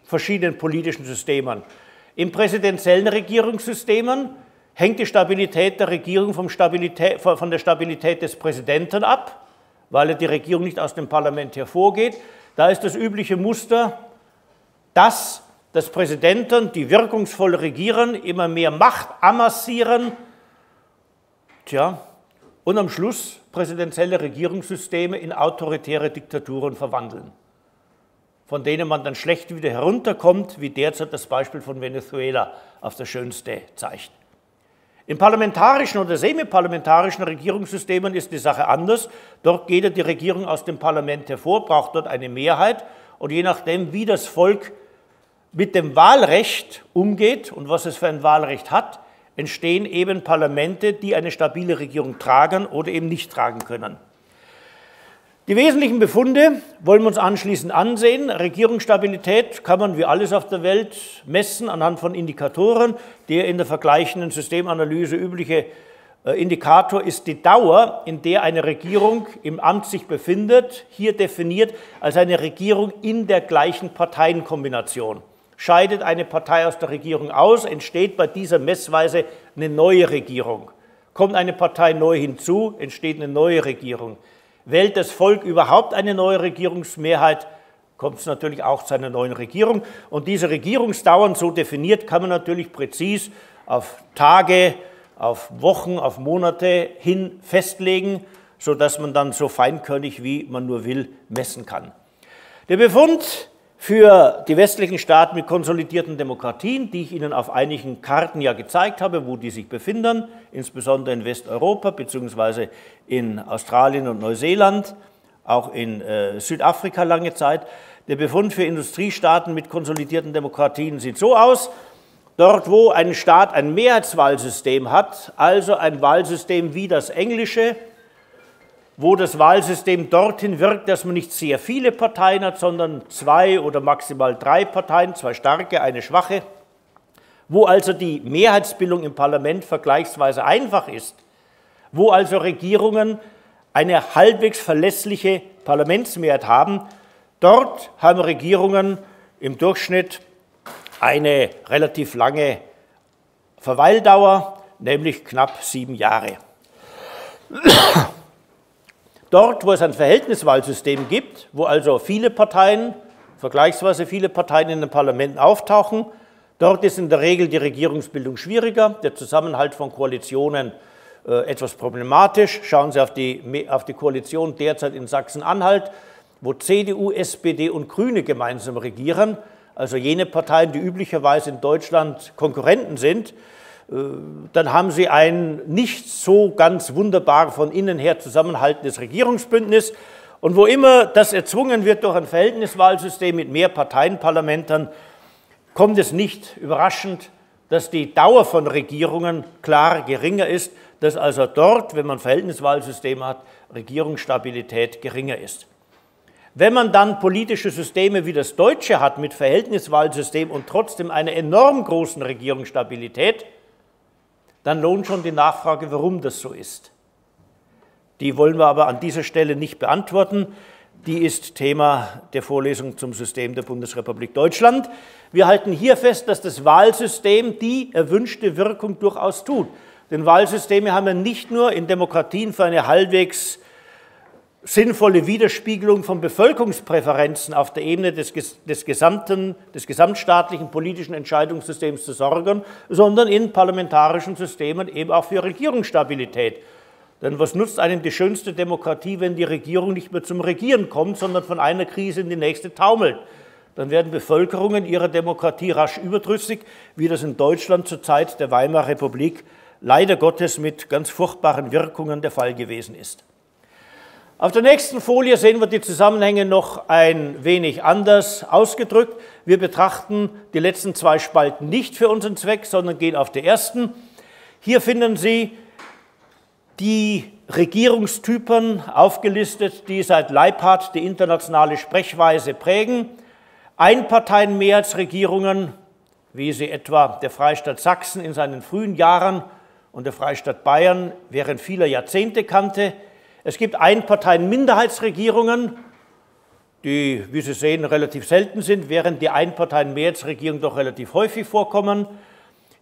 verschiedenen politischen Systemen? In präsidentiellen Regierungssystemen hängt die Stabilität der Regierung von der Stabilität des Präsidenten ab, weil die Regierung nicht aus dem Parlament hervorgeht. Da ist das übliche Muster, dass das Präsidenten, die wirkungsvoll regieren, immer mehr Macht amassieren tja, und am Schluss präsidentielle Regierungssysteme in autoritäre Diktaturen verwandeln, von denen man dann schlecht wieder herunterkommt, wie derzeit das Beispiel von Venezuela auf das Schönste zeigt. In parlamentarischen oder semiparlamentarischen Regierungssystemen ist die Sache anders. Dort geht die Regierung aus dem Parlament hervor, braucht dort eine Mehrheit und je nachdem, wie das Volk mit dem Wahlrecht umgeht und was es für ein Wahlrecht hat, entstehen eben Parlamente, die eine stabile Regierung tragen oder eben nicht tragen können. Die wesentlichen Befunde wollen wir uns anschließend ansehen. Regierungsstabilität kann man wie alles auf der Welt messen anhand von Indikatoren. Der in der vergleichenden Systemanalyse übliche äh, Indikator ist die Dauer, in der eine Regierung im Amt sich befindet, hier definiert als eine Regierung in der gleichen Parteienkombination. Scheidet eine Partei aus der Regierung aus, entsteht bei dieser Messweise eine neue Regierung. Kommt eine Partei neu hinzu, entsteht eine neue Regierung. Wählt das Volk überhaupt eine neue Regierungsmehrheit, kommt es natürlich auch zu einer neuen Regierung. Und diese Regierungsdauern, so definiert, kann man natürlich präzis auf Tage, auf Wochen, auf Monate hin festlegen, sodass man dann so feinkörnig wie man nur will messen kann. Der Befund für die westlichen Staaten mit konsolidierten Demokratien, die ich Ihnen auf einigen Karten ja gezeigt habe, wo die sich befinden, insbesondere in Westeuropa bzw. in Australien und Neuseeland, auch in äh, Südafrika lange Zeit. Der Befund für Industriestaaten mit konsolidierten Demokratien sieht so aus. Dort, wo ein Staat ein Mehrheitswahlsystem hat, also ein Wahlsystem wie das englische, wo das Wahlsystem dorthin wirkt, dass man nicht sehr viele Parteien hat, sondern zwei oder maximal drei Parteien, zwei starke, eine schwache, wo also die Mehrheitsbildung im Parlament vergleichsweise einfach ist, wo also Regierungen eine halbwegs verlässliche Parlamentsmehrheit haben, dort haben Regierungen im Durchschnitt eine relativ lange Verweildauer, nämlich knapp sieben Jahre. Dort, wo es ein Verhältniswahlsystem gibt, wo also viele Parteien, vergleichsweise viele Parteien in den Parlamenten auftauchen, dort ist in der Regel die Regierungsbildung schwieriger, der Zusammenhalt von Koalitionen äh, etwas problematisch. Schauen Sie auf die, auf die Koalition derzeit in Sachsen-Anhalt, wo CDU, SPD und Grüne gemeinsam regieren, also jene Parteien, die üblicherweise in Deutschland Konkurrenten sind. Äh, dann haben Sie ein nicht so ganz wunderbar von innen her zusammenhaltendes Regierungsbündnis. Und wo immer das erzwungen wird durch ein Verhältniswahlsystem mit mehr Parteienparlamentern, kommt es nicht überraschend, dass die Dauer von Regierungen klar geringer ist, dass also dort, wenn man Verhältniswahlsysteme hat, Regierungsstabilität geringer ist. Wenn man dann politische Systeme wie das deutsche hat mit Verhältniswahlsystem und trotzdem einer enorm großen Regierungsstabilität, dann lohnt schon die Nachfrage, warum das so ist. Die wollen wir aber an dieser Stelle nicht beantworten. Die ist Thema der Vorlesung zum System der Bundesrepublik Deutschland. Wir halten hier fest, dass das Wahlsystem die erwünschte Wirkung durchaus tut. Denn Wahlsysteme haben ja nicht nur in Demokratien für eine halbwegs sinnvolle Widerspiegelung von Bevölkerungspräferenzen auf der Ebene des, des, gesamten, des gesamtstaatlichen politischen Entscheidungssystems zu sorgen, sondern in parlamentarischen Systemen eben auch für Regierungsstabilität. Denn was nutzt einem die schönste Demokratie, wenn die Regierung nicht mehr zum Regieren kommt, sondern von einer Krise in die nächste taumelt? Dann werden Bevölkerungen ihrer Demokratie rasch überdrüssig, wie das in Deutschland zur Zeit der Weimarer Republik leider Gottes mit ganz furchtbaren Wirkungen der Fall gewesen ist. Auf der nächsten Folie sehen wir die Zusammenhänge noch ein wenig anders ausgedrückt. Wir betrachten die letzten zwei Spalten nicht für unseren Zweck, sondern gehen auf die ersten. Hier finden Sie die Regierungstypen aufgelistet, die seit Leibhardt die internationale Sprechweise prägen. Einparteienmehrheitsregierungen, wie sie etwa der Freistaat Sachsen in seinen frühen Jahren und der Freistaat Bayern während vieler Jahrzehnte kannte, es gibt Einparteien-Minderheitsregierungen, die, wie Sie sehen, relativ selten sind, während die Einparteien-Mehrheitsregierungen doch relativ häufig vorkommen.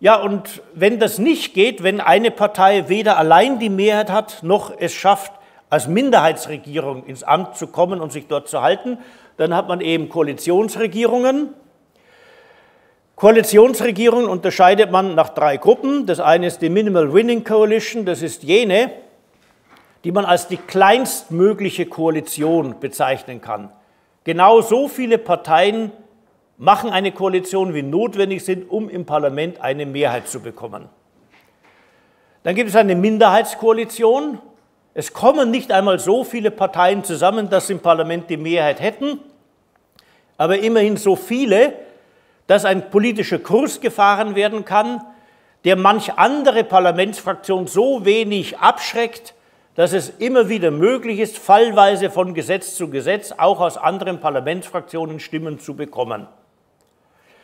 Ja, und wenn das nicht geht, wenn eine Partei weder allein die Mehrheit hat, noch es schafft, als Minderheitsregierung ins Amt zu kommen und sich dort zu halten, dann hat man eben Koalitionsregierungen. Koalitionsregierungen unterscheidet man nach drei Gruppen. Das eine ist die Minimal Winning Coalition, das ist jene, die man als die kleinstmögliche Koalition bezeichnen kann. Genau so viele Parteien machen eine Koalition, wie notwendig sind, um im Parlament eine Mehrheit zu bekommen. Dann gibt es eine Minderheitskoalition. Es kommen nicht einmal so viele Parteien zusammen, dass sie im Parlament die Mehrheit hätten, aber immerhin so viele, dass ein politischer Kurs gefahren werden kann, der manch andere Parlamentsfraktion so wenig abschreckt, dass es immer wieder möglich ist, fallweise von Gesetz zu Gesetz auch aus anderen Parlamentsfraktionen Stimmen zu bekommen.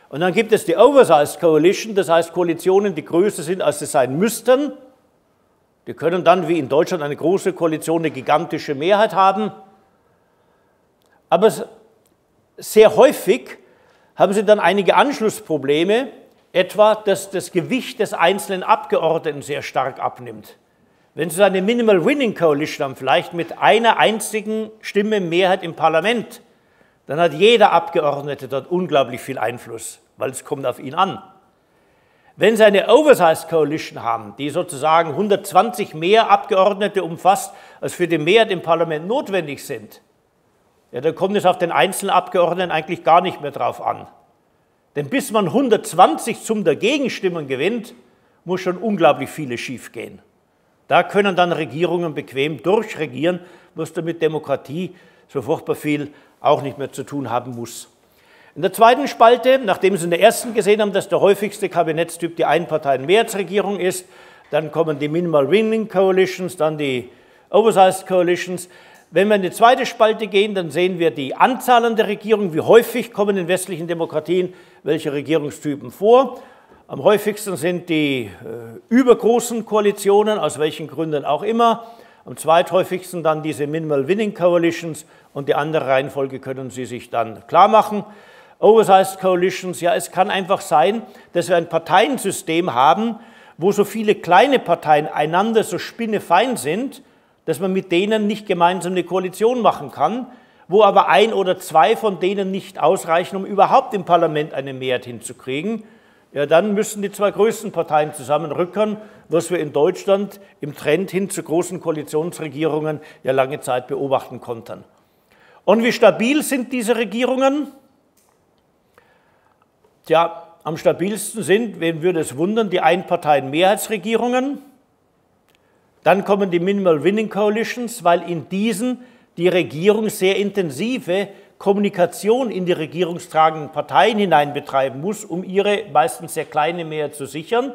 Und dann gibt es die Oversized Coalition, das heißt Koalitionen, die größer sind, als sie sein müssten. Die können dann, wie in Deutschland, eine große Koalition, eine gigantische Mehrheit haben. Aber sehr häufig haben sie dann einige Anschlussprobleme, etwa, dass das Gewicht des einzelnen Abgeordneten sehr stark abnimmt. Wenn Sie eine Minimal Winning Coalition haben, vielleicht mit einer einzigen Stimme Mehrheit im Parlament, dann hat jeder Abgeordnete dort unglaublich viel Einfluss, weil es kommt auf ihn an. Wenn Sie eine Oversized Coalition haben, die sozusagen 120 mehr Abgeordnete umfasst, als für die Mehrheit im Parlament notwendig sind, ja, dann kommt es auf den einzelnen Abgeordneten eigentlich gar nicht mehr drauf an. Denn bis man 120 zum Dagegenstimmen gewinnt, muss schon unglaublich viele schiefgehen. Da können dann Regierungen bequem durchregieren, was damit Demokratie so furchtbar viel auch nicht mehr zu tun haben muss. In der zweiten Spalte, nachdem Sie in der ersten gesehen haben, dass der häufigste Kabinettstyp die Einparteien-Mehrheitsregierung ist, dann kommen die Minimal Winning Coalitions, dann die Oversized Coalitions. Wenn wir in die zweite Spalte gehen, dann sehen wir die Anzahlen der Regierungen, wie häufig kommen in westlichen Demokratien welche Regierungstypen vor. Am häufigsten sind die äh, übergroßen Koalitionen, aus welchen Gründen auch immer. Am zweithäufigsten dann diese Minimal Winning Coalitions und die andere Reihenfolge können Sie sich dann klar machen. Oversized Coalitions, ja, es kann einfach sein, dass wir ein Parteiensystem haben, wo so viele kleine Parteien einander so spinnefein sind, dass man mit denen nicht gemeinsam eine Koalition machen kann, wo aber ein oder zwei von denen nicht ausreichen, um überhaupt im Parlament eine Mehrheit hinzukriegen. Ja, dann müssen die zwei größten Parteien zusammenrücken, was wir in Deutschland im Trend hin zu großen Koalitionsregierungen ja lange Zeit beobachten konnten. Und wie stabil sind diese Regierungen? Tja, am stabilsten sind, wen würde es wundern, die Einparteien-Mehrheitsregierungen. Dann kommen die Minimal Winning Coalitions, weil in diesen die Regierung sehr intensive Kommunikation in die regierungstragenden Parteien hinein betreiben muss, um ihre meistens sehr kleine Mehrheit zu sichern.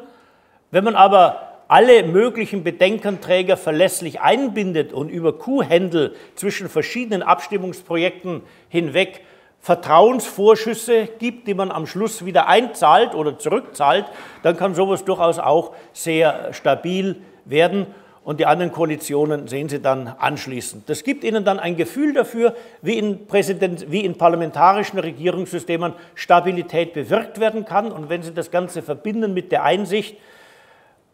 Wenn man aber alle möglichen Bedenkenträger verlässlich einbindet und über Kuhhändel zwischen verschiedenen Abstimmungsprojekten hinweg Vertrauensvorschüsse gibt, die man am Schluss wieder einzahlt oder zurückzahlt, dann kann sowas durchaus auch sehr stabil werden. Und die anderen Koalitionen sehen Sie dann anschließend. Das gibt Ihnen dann ein Gefühl dafür, wie in, Präsident, wie in parlamentarischen Regierungssystemen Stabilität bewirkt werden kann. Und wenn Sie das Ganze verbinden mit der Einsicht,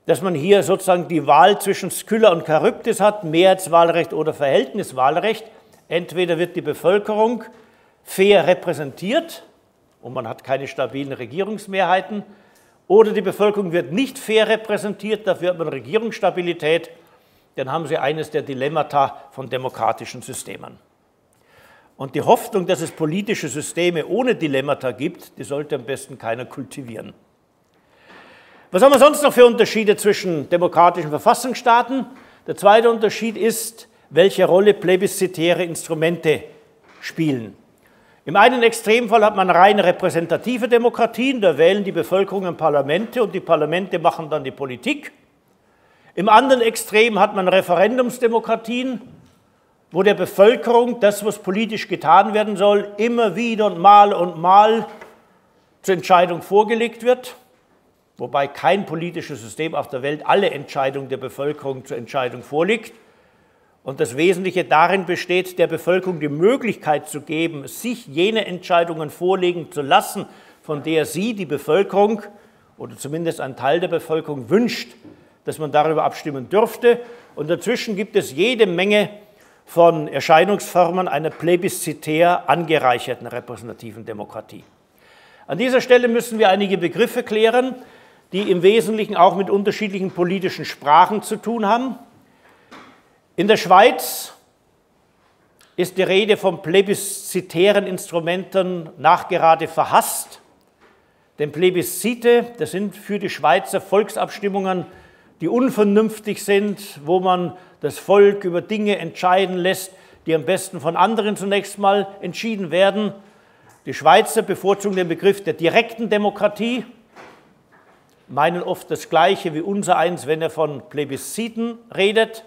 dass man hier sozusagen die Wahl zwischen Skylla und Charybdis hat, Mehrheitswahlrecht oder Verhältniswahlrecht, entweder wird die Bevölkerung fair repräsentiert und man hat keine stabilen Regierungsmehrheiten, oder die Bevölkerung wird nicht fair repräsentiert, dafür hat man Regierungsstabilität, dann haben Sie eines der Dilemmata von demokratischen Systemen. Und die Hoffnung, dass es politische Systeme ohne Dilemmata gibt, die sollte am besten keiner kultivieren. Was haben wir sonst noch für Unterschiede zwischen demokratischen Verfassungsstaaten? Der zweite Unterschied ist, welche Rolle plebiszitäre Instrumente spielen. Im einen Extremfall hat man rein repräsentative Demokratien, da wählen die Bevölkerungen Parlamente und die Parlamente machen dann die Politik. Im anderen Extrem hat man Referendumsdemokratien, wo der Bevölkerung das, was politisch getan werden soll, immer wieder und mal und mal zur Entscheidung vorgelegt wird, wobei kein politisches System auf der Welt alle Entscheidungen der Bevölkerung zur Entscheidung vorlegt. Und das Wesentliche darin besteht, der Bevölkerung die Möglichkeit zu geben, sich jene Entscheidungen vorlegen zu lassen, von der sie, die Bevölkerung oder zumindest ein Teil der Bevölkerung wünscht, dass man darüber abstimmen dürfte. Und dazwischen gibt es jede Menge von Erscheinungsformen einer plebiszitär angereicherten repräsentativen Demokratie. An dieser Stelle müssen wir einige Begriffe klären, die im Wesentlichen auch mit unterschiedlichen politischen Sprachen zu tun haben. In der Schweiz ist die Rede von plebiszitären Instrumenten nachgerade verhasst. Denn Plebiszite, das sind für die Schweizer Volksabstimmungen, die unvernünftig sind, wo man das Volk über Dinge entscheiden lässt, die am besten von anderen zunächst mal entschieden werden. Die Schweizer bevorzugen den Begriff der direkten Demokratie, meinen oft das Gleiche wie unser eins, wenn er von Plebisziten redet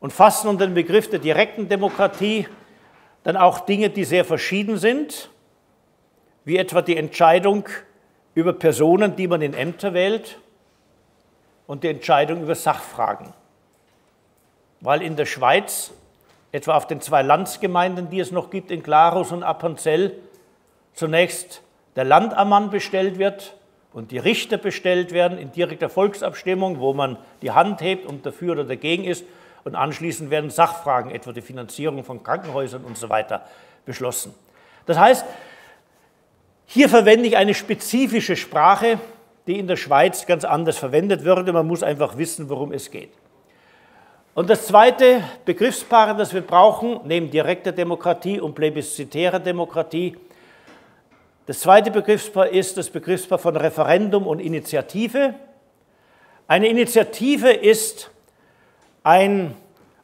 und fassen unter den Begriff der direkten Demokratie dann auch Dinge, die sehr verschieden sind, wie etwa die Entscheidung über Personen, die man in Ämter wählt und die Entscheidung über Sachfragen. Weil in der Schweiz, etwa auf den zwei Landsgemeinden, die es noch gibt, in Glarus und Appenzell, zunächst der Landammann bestellt wird und die Richter bestellt werden in direkter Volksabstimmung, wo man die Hand hebt und dafür oder dagegen ist und anschließend werden Sachfragen, etwa die Finanzierung von Krankenhäusern und so weiter, beschlossen. Das heißt, hier verwende ich eine spezifische Sprache, die in der Schweiz ganz anders verwendet würde. Man muss einfach wissen, worum es geht. Und das zweite Begriffspaar, das wir brauchen, neben direkter Demokratie und plebiszitärer Demokratie, das zweite Begriffspaar ist das Begriffspaar von Referendum und Initiative. Eine Initiative ist ein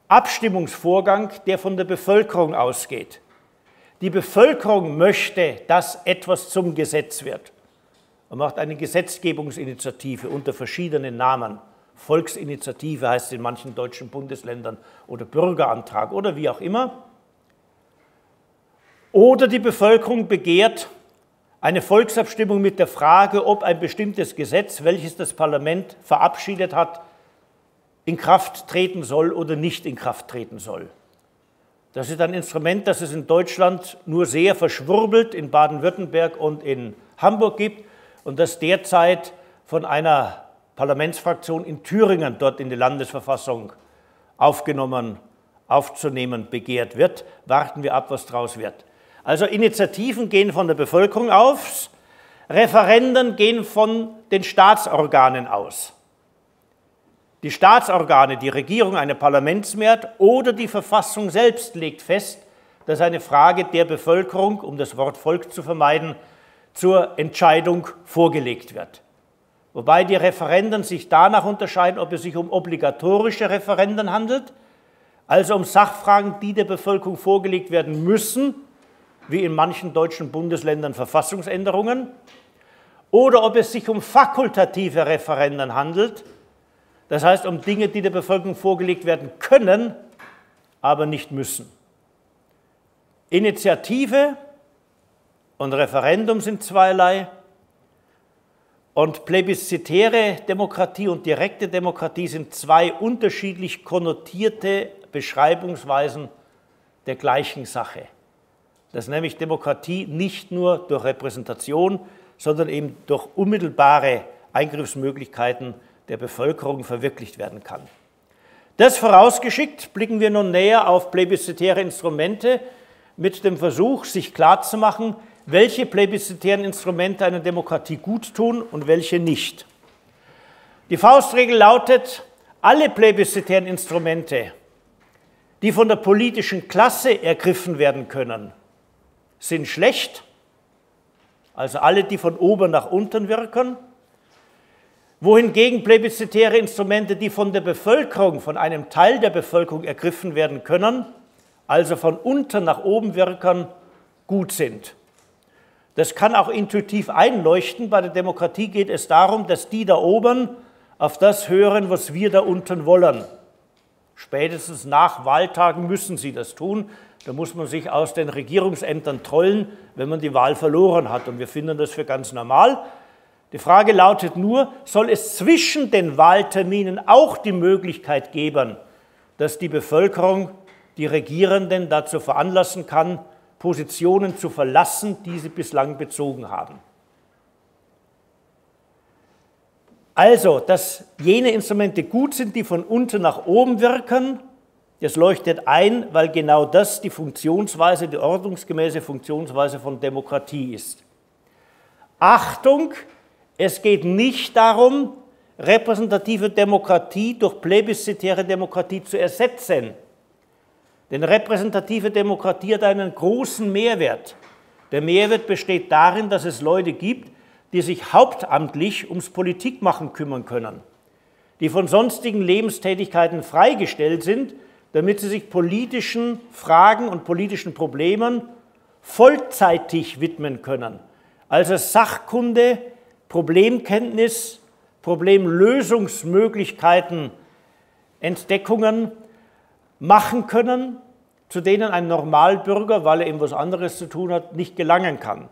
Abstimmungsvorgang, der von der Bevölkerung ausgeht. Die Bevölkerung möchte, dass etwas zum Gesetz wird. Man macht eine Gesetzgebungsinitiative unter verschiedenen Namen. Volksinitiative heißt es in manchen deutschen Bundesländern oder Bürgerantrag oder wie auch immer. Oder die Bevölkerung begehrt eine Volksabstimmung mit der Frage, ob ein bestimmtes Gesetz, welches das Parlament verabschiedet hat, in Kraft treten soll oder nicht in Kraft treten soll. Das ist ein Instrument, das es in Deutschland nur sehr verschwurbelt in Baden-Württemberg und in Hamburg gibt und das derzeit von einer Parlamentsfraktion in Thüringen dort in die Landesverfassung aufgenommen, aufzunehmen begehrt wird. Warten wir ab, was daraus wird. Also Initiativen gehen von der Bevölkerung aus, Referenden gehen von den Staatsorganen aus. Die Staatsorgane, die Regierung, eine Parlamentsmehrheit oder die Verfassung selbst legt fest, dass eine Frage der Bevölkerung, um das Wort Volk zu vermeiden, zur Entscheidung vorgelegt wird. Wobei die Referenden sich danach unterscheiden, ob es sich um obligatorische Referenden handelt, also um Sachfragen, die der Bevölkerung vorgelegt werden müssen, wie in manchen deutschen Bundesländern Verfassungsänderungen, oder ob es sich um fakultative Referenden handelt, das heißt um Dinge, die der Bevölkerung vorgelegt werden können, aber nicht müssen. Initiative und Referendum sind zweierlei. Und plebiszitäre Demokratie und direkte Demokratie sind zwei unterschiedlich konnotierte Beschreibungsweisen der gleichen Sache. Dass nämlich Demokratie nicht nur durch Repräsentation, sondern eben durch unmittelbare Eingriffsmöglichkeiten der Bevölkerung verwirklicht werden kann. Das vorausgeschickt blicken wir nun näher auf plebiszitäre Instrumente mit dem Versuch, sich klarzumachen, welche plebiszitären Instrumente einer Demokratie gut tun und welche nicht. Die Faustregel lautet, alle plebiszitären Instrumente, die von der politischen Klasse ergriffen werden können, sind schlecht, also alle, die von oben nach unten wirken, wohingegen plebiszitäre Instrumente, die von der Bevölkerung, von einem Teil der Bevölkerung ergriffen werden können, also von unten nach oben wirken, gut sind. Das kann auch intuitiv einleuchten. Bei der Demokratie geht es darum, dass die da oben auf das hören, was wir da unten wollen. Spätestens nach Wahltagen müssen sie das tun. Da muss man sich aus den Regierungsämtern trollen, wenn man die Wahl verloren hat. Und wir finden das für ganz normal. Die Frage lautet nur, soll es zwischen den Wahlterminen auch die Möglichkeit geben, dass die Bevölkerung die Regierenden dazu veranlassen kann, Positionen zu verlassen, die sie bislang bezogen haben. Also, dass jene Instrumente gut sind, die von unten nach oben wirken, das leuchtet ein, weil genau das die Funktionsweise, die ordnungsgemäße Funktionsweise von Demokratie ist. Achtung, es geht nicht darum, repräsentative Demokratie durch plebiszitäre Demokratie zu ersetzen. Denn repräsentative Demokratie hat einen großen Mehrwert. Der Mehrwert besteht darin, dass es Leute gibt, die sich hauptamtlich ums Politikmachen kümmern können, die von sonstigen Lebenstätigkeiten freigestellt sind, damit sie sich politischen Fragen und politischen Problemen vollzeitig widmen können. Also Sachkunde, Problemkenntnis, Problemlösungsmöglichkeiten, Entdeckungen machen können, zu denen ein Normalbürger, weil er eben was anderes zu tun hat, nicht gelangen kann.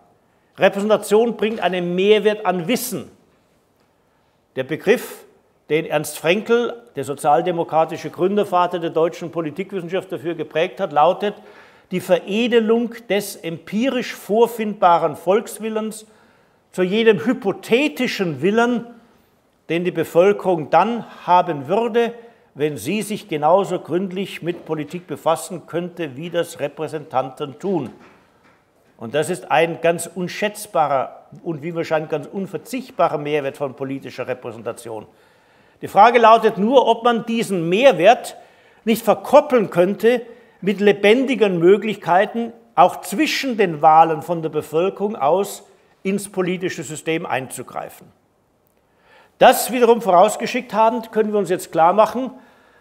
Repräsentation bringt einen Mehrwert an Wissen. Der Begriff, den Ernst Frenkel, der sozialdemokratische Gründervater der deutschen Politikwissenschaft, dafür geprägt hat, lautet die Veredelung des empirisch vorfindbaren Volkswillens zu jedem hypothetischen Willen, den die Bevölkerung dann haben würde, wenn sie sich genauso gründlich mit Politik befassen könnte, wie das Repräsentanten tun. Und das ist ein ganz unschätzbarer und wie wahrscheinlich ganz unverzichtbarer Mehrwert von politischer Repräsentation. Die Frage lautet nur, ob man diesen Mehrwert nicht verkoppeln könnte mit lebendigen Möglichkeiten, auch zwischen den Wahlen von der Bevölkerung aus ins politische System einzugreifen. Das wiederum vorausgeschickt haben, können wir uns jetzt klar machen,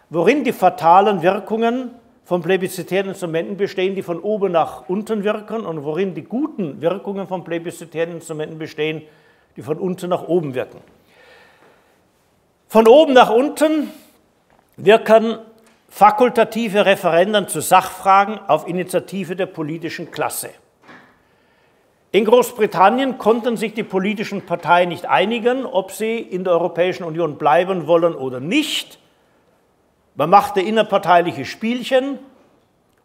worin die fatalen Wirkungen von plebiszitären Instrumenten bestehen, die von oben nach unten wirken und worin die guten Wirkungen von plebiszitären Instrumenten bestehen, die von unten nach oben wirken. Von oben nach unten wirken fakultative Referenden zu Sachfragen auf Initiative der politischen Klasse. In Großbritannien konnten sich die politischen Parteien nicht einigen, ob sie in der Europäischen Union bleiben wollen oder nicht. Man machte innerparteiliche Spielchen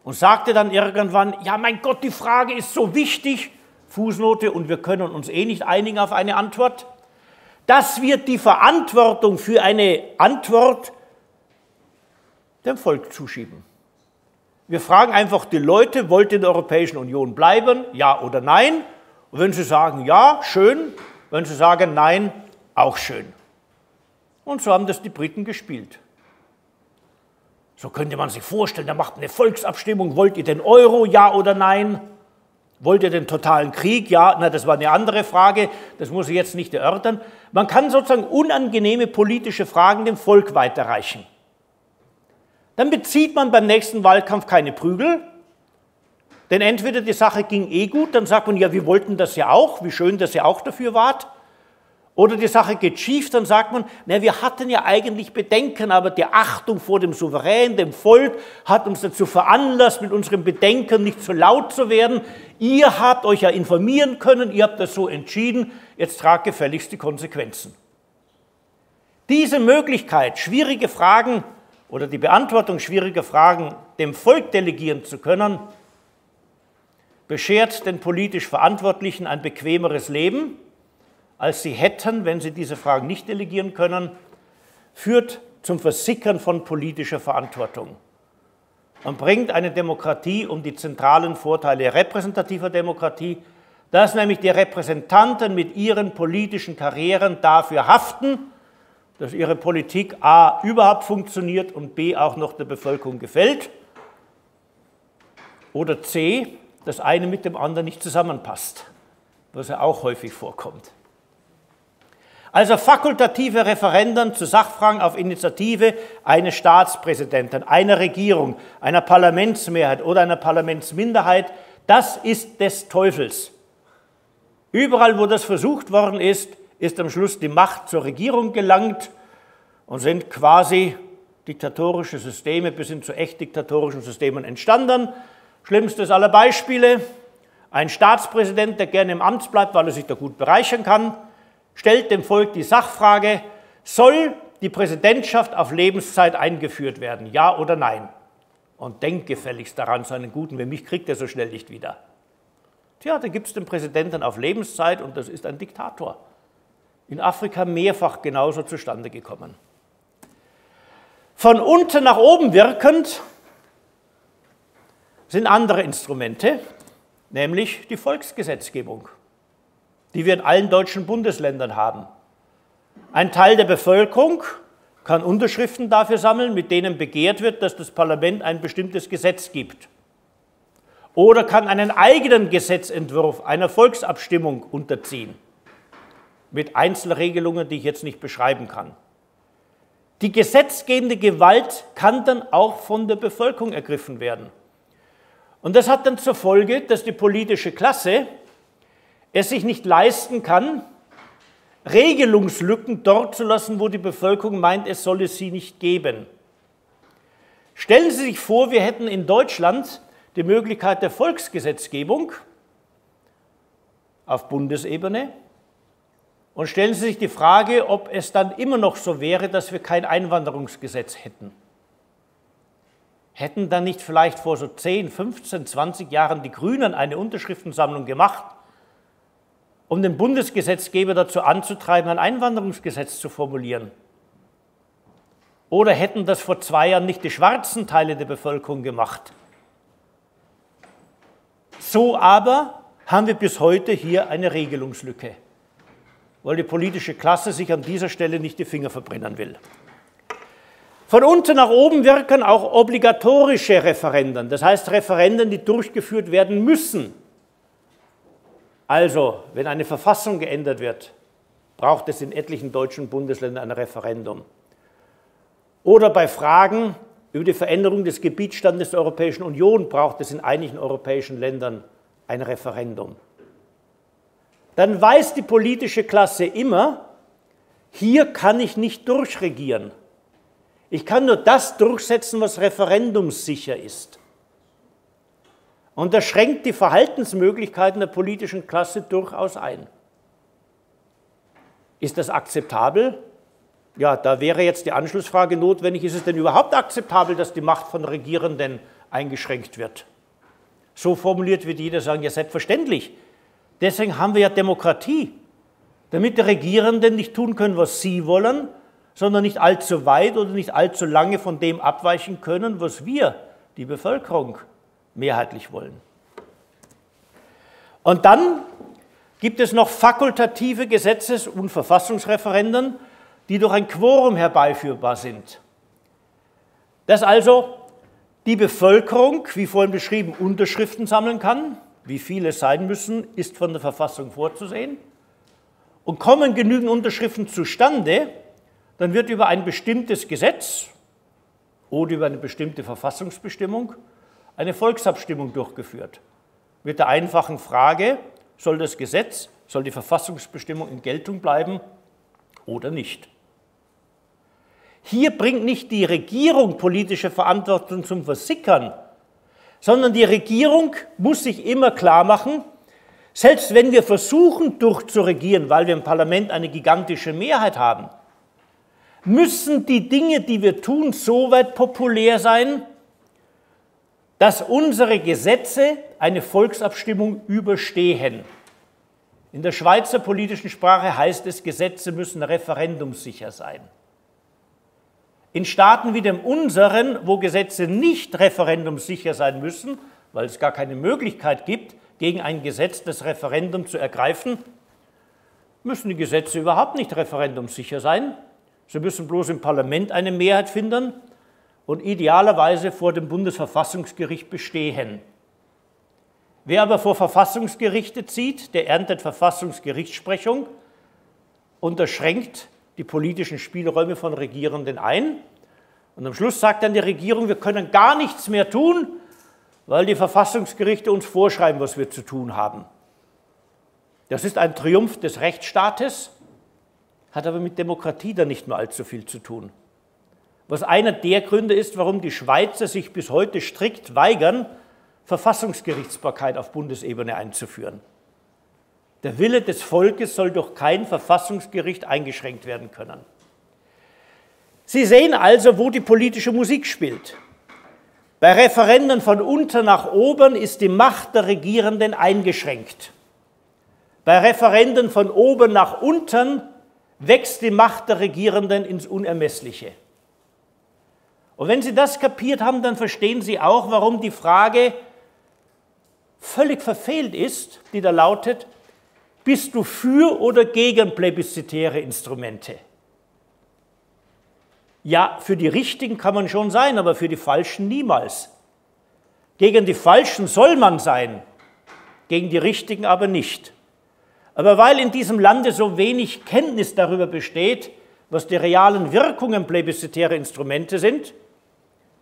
und sagte dann irgendwann, ja mein Gott, die Frage ist so wichtig, Fußnote, und wir können uns eh nicht einigen auf eine Antwort, dass wir die Verantwortung für eine Antwort dem Volk zuschieben. Wir fragen einfach die Leute, wollt ihr in der Europäischen Union bleiben, ja oder nein? Und wenn sie sagen ja, schön, wenn sie sagen nein, auch schön. Und so haben das die Briten gespielt. So könnte man sich vorstellen, da macht eine Volksabstimmung, wollt ihr den Euro, ja oder nein? Wollt ihr den totalen Krieg? Ja, na, das war eine andere Frage, das muss ich jetzt nicht erörtern. Man kann sozusagen unangenehme politische Fragen dem Volk weiterreichen. Dann bezieht man beim nächsten Wahlkampf keine Prügel, denn entweder die Sache ging eh gut, dann sagt man, ja, wir wollten das ja auch, wie schön, dass ihr auch dafür wart. Oder die Sache geht schief, dann sagt man, na, wir hatten ja eigentlich Bedenken, aber die Achtung vor dem Souverän, dem Volk, hat uns dazu veranlasst, mit unseren Bedenken nicht zu laut zu werden. Ihr habt euch ja informieren können, ihr habt das so entschieden, jetzt tragt gefälligst die Konsequenzen. Diese Möglichkeit, schwierige Fragen oder die Beantwortung schwieriger Fragen dem Volk delegieren zu können, beschert den politisch Verantwortlichen ein bequemeres Leben, als sie hätten, wenn sie diese Fragen nicht delegieren können, führt zum Versickern von politischer Verantwortung. Man bringt eine Demokratie um die zentralen Vorteile repräsentativer Demokratie, dass nämlich die Repräsentanten mit ihren politischen Karrieren dafür haften, dass ihre Politik a überhaupt funktioniert und b auch noch der Bevölkerung gefällt, oder c, das eine mit dem anderen nicht zusammenpasst, was ja auch häufig vorkommt. Also fakultative Referenden zu Sachfragen auf Initiative eines Staatspräsidenten, einer Regierung, einer Parlamentsmehrheit oder einer Parlamentsminderheit, das ist des Teufels. Überall, wo das versucht worden ist, ist am Schluss die Macht zur Regierung gelangt und sind quasi diktatorische Systeme bis hin zu echt diktatorischen Systemen entstanden. Schlimmstes aller Beispiele, ein Staatspräsident, der gerne im Amt bleibt, weil er sich da gut bereichern kann, stellt dem Volk die Sachfrage, soll die Präsidentschaft auf Lebenszeit eingeführt werden, ja oder nein? Und denkt gefälligst daran, so einen guten wie mich kriegt er so schnell nicht wieder. Tja, da gibt es den Präsidenten auf Lebenszeit und das ist ein Diktator. In Afrika mehrfach genauso zustande gekommen. Von unten nach oben wirkend sind andere Instrumente, nämlich die Volksgesetzgebung, die wir in allen deutschen Bundesländern haben. Ein Teil der Bevölkerung kann Unterschriften dafür sammeln, mit denen begehrt wird, dass das Parlament ein bestimmtes Gesetz gibt. Oder kann einen eigenen Gesetzentwurf einer Volksabstimmung unterziehen, mit Einzelregelungen, die ich jetzt nicht beschreiben kann. Die gesetzgebende Gewalt kann dann auch von der Bevölkerung ergriffen werden. Und das hat dann zur Folge, dass die politische Klasse es sich nicht leisten kann, Regelungslücken dort zu lassen, wo die Bevölkerung meint, es solle sie nicht geben. Stellen Sie sich vor, wir hätten in Deutschland die Möglichkeit der Volksgesetzgebung auf Bundesebene und stellen Sie sich die Frage, ob es dann immer noch so wäre, dass wir kein Einwanderungsgesetz hätten. Hätten dann nicht vielleicht vor so 10, 15, 20 Jahren die Grünen eine Unterschriftensammlung gemacht, um den Bundesgesetzgeber dazu anzutreiben, ein Einwanderungsgesetz zu formulieren? Oder hätten das vor zwei Jahren nicht die schwarzen Teile der Bevölkerung gemacht? So aber haben wir bis heute hier eine Regelungslücke, weil die politische Klasse sich an dieser Stelle nicht die Finger verbrennen will. Von unten nach oben wirken auch obligatorische Referenden, das heißt Referenden, die durchgeführt werden müssen. Also, wenn eine Verfassung geändert wird, braucht es in etlichen deutschen Bundesländern ein Referendum. Oder bei Fragen über die Veränderung des Gebietsstandes der Europäischen Union braucht es in einigen europäischen Ländern ein Referendum. Dann weiß die politische Klasse immer, hier kann ich nicht durchregieren. Ich kann nur das durchsetzen, was referendumssicher ist. Und das schränkt die Verhaltensmöglichkeiten der politischen Klasse durchaus ein. Ist das akzeptabel? Ja, da wäre jetzt die Anschlussfrage notwendig, ist es denn überhaupt akzeptabel, dass die Macht von Regierenden eingeschränkt wird? So formuliert wird jeder sagen, ja selbstverständlich. Deswegen haben wir ja Demokratie, damit die Regierenden nicht tun können, was sie wollen, sondern nicht allzu weit oder nicht allzu lange von dem abweichen können, was wir, die Bevölkerung, mehrheitlich wollen. Und dann gibt es noch fakultative Gesetzes- und Verfassungsreferenden, die durch ein Quorum herbeiführbar sind. Dass also die Bevölkerung, wie vorhin beschrieben, Unterschriften sammeln kann, wie viele sein müssen, ist von der Verfassung vorzusehen. Und kommen genügend Unterschriften zustande, dann wird über ein bestimmtes Gesetz oder über eine bestimmte Verfassungsbestimmung eine Volksabstimmung durchgeführt. Mit der einfachen Frage, soll das Gesetz, soll die Verfassungsbestimmung in Geltung bleiben oder nicht? Hier bringt nicht die Regierung politische Verantwortung zum Versickern, sondern die Regierung muss sich immer klar machen, selbst wenn wir versuchen durchzuregieren, weil wir im Parlament eine gigantische Mehrheit haben, müssen die Dinge, die wir tun, so weit populär sein, dass unsere Gesetze eine Volksabstimmung überstehen. In der Schweizer politischen Sprache heißt es, Gesetze müssen referendumssicher sein. In Staaten wie dem unseren, wo Gesetze nicht referendumssicher sein müssen, weil es gar keine Möglichkeit gibt, gegen ein Gesetz das Referendum zu ergreifen, müssen die Gesetze überhaupt nicht referendumssicher sein. Sie müssen bloß im Parlament eine Mehrheit finden und idealerweise vor dem Bundesverfassungsgericht bestehen. Wer aber vor Verfassungsgerichte zieht, der erntet Verfassungsgerichtssprechung und das schränkt die politischen Spielräume von Regierenden ein. Und am Schluss sagt dann die Regierung, wir können gar nichts mehr tun, weil die Verfassungsgerichte uns vorschreiben, was wir zu tun haben. Das ist ein Triumph des Rechtsstaates hat aber mit Demokratie dann nicht mehr allzu viel zu tun. Was einer der Gründe ist, warum die Schweizer sich bis heute strikt weigern, Verfassungsgerichtsbarkeit auf Bundesebene einzuführen. Der Wille des Volkes soll durch kein Verfassungsgericht eingeschränkt werden können. Sie sehen also, wo die politische Musik spielt. Bei Referenden von unten nach oben ist die Macht der Regierenden eingeschränkt. Bei Referenden von oben nach unten wächst die Macht der Regierenden ins Unermessliche. Und wenn Sie das kapiert haben, dann verstehen Sie auch, warum die Frage völlig verfehlt ist, die da lautet, bist du für oder gegen plebiszitäre Instrumente? Ja, für die Richtigen kann man schon sein, aber für die Falschen niemals. Gegen die Falschen soll man sein, gegen die Richtigen aber nicht. Aber weil in diesem Lande so wenig Kenntnis darüber besteht, was die realen Wirkungen plebiszitärer Instrumente sind,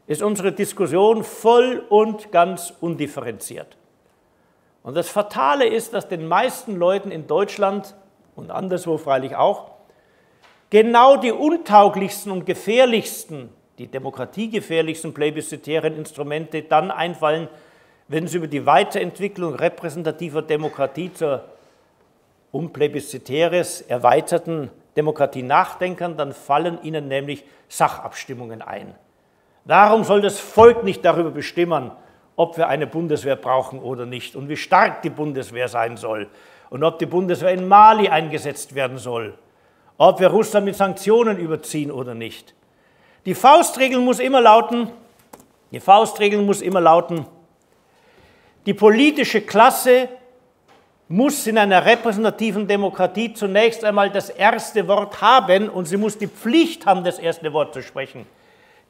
ist unsere Diskussion voll und ganz undifferenziert. Und das Fatale ist, dass den meisten Leuten in Deutschland und anderswo freilich auch genau die untauglichsten und gefährlichsten, die demokratiegefährlichsten plebiszitären Instrumente dann einfallen, wenn sie über die Weiterentwicklung repräsentativer Demokratie zur um plebiszitäres erweiterten Demokratie nachdenken, dann fallen ihnen nämlich Sachabstimmungen ein. Warum soll das Volk nicht darüber bestimmen, ob wir eine Bundeswehr brauchen oder nicht und wie stark die Bundeswehr sein soll und ob die Bundeswehr in Mali eingesetzt werden soll, ob wir Russland mit Sanktionen überziehen oder nicht. Die Faustregel muss immer lauten, die Faustregel muss immer lauten, die politische Klasse muss in einer repräsentativen Demokratie zunächst einmal das erste Wort haben und sie muss die Pflicht haben, das erste Wort zu sprechen.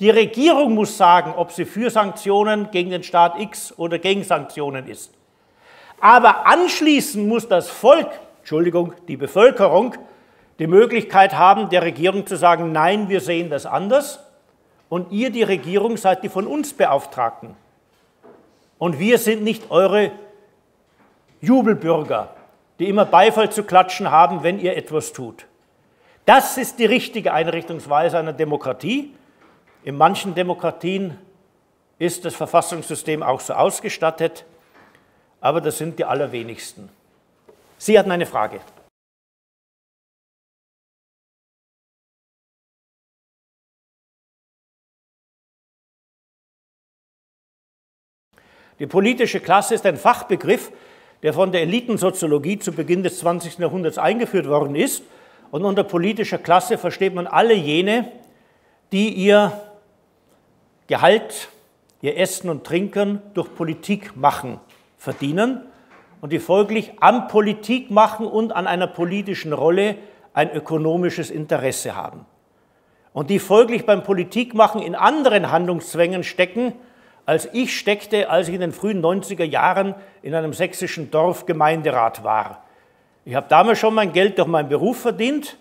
Die Regierung muss sagen, ob sie für Sanktionen gegen den Staat X oder gegen Sanktionen ist. Aber anschließend muss das Volk, Entschuldigung, die Bevölkerung, die Möglichkeit haben, der Regierung zu sagen, nein, wir sehen das anders. Und ihr, die Regierung, seid die von uns Beauftragten. Und wir sind nicht eure Jubelbürger, die immer Beifall zu klatschen haben, wenn ihr etwas tut. Das ist die richtige Einrichtungsweise einer Demokratie. In manchen Demokratien ist das Verfassungssystem auch so ausgestattet, aber das sind die allerwenigsten. Sie hatten eine Frage. Die politische Klasse ist ein Fachbegriff, der von der Elitensoziologie zu Beginn des 20. Jahrhunderts eingeführt worden ist. Und unter politischer Klasse versteht man alle jene, die ihr Gehalt, ihr Essen und Trinken durch Politik machen verdienen und die folglich am Politikmachen und an einer politischen Rolle ein ökonomisches Interesse haben. Und die folglich beim Politikmachen in anderen Handlungszwängen stecken, als ich steckte, als ich in den frühen 90er Jahren in einem sächsischen Dorf Gemeinderat war. Ich habe damals schon mein Geld durch meinen Beruf verdient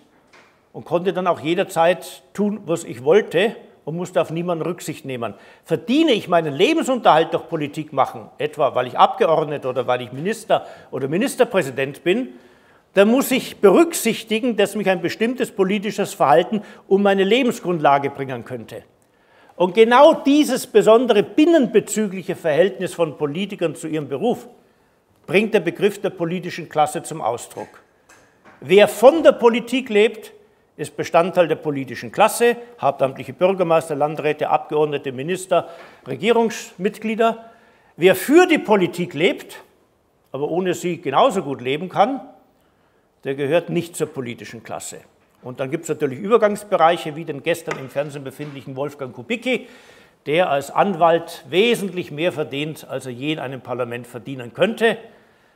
und konnte dann auch jederzeit tun, was ich wollte und musste auf niemanden Rücksicht nehmen. Verdiene ich meinen Lebensunterhalt durch Politik machen, etwa weil ich Abgeordneter oder weil ich Minister oder Ministerpräsident bin, dann muss ich berücksichtigen, dass mich ein bestimmtes politisches Verhalten um meine Lebensgrundlage bringen könnte. Und genau dieses besondere binnenbezügliche Verhältnis von Politikern zu ihrem Beruf bringt der Begriff der politischen Klasse zum Ausdruck. Wer von der Politik lebt, ist Bestandteil der politischen Klasse, hauptamtliche Bürgermeister, Landräte, Abgeordnete, Minister, Regierungsmitglieder. Wer für die Politik lebt, aber ohne sie genauso gut leben kann, der gehört nicht zur politischen Klasse. Und dann gibt es natürlich Übergangsbereiche, wie den gestern im Fernsehen befindlichen Wolfgang Kubicki, der als Anwalt wesentlich mehr verdient, als er je in einem Parlament verdienen könnte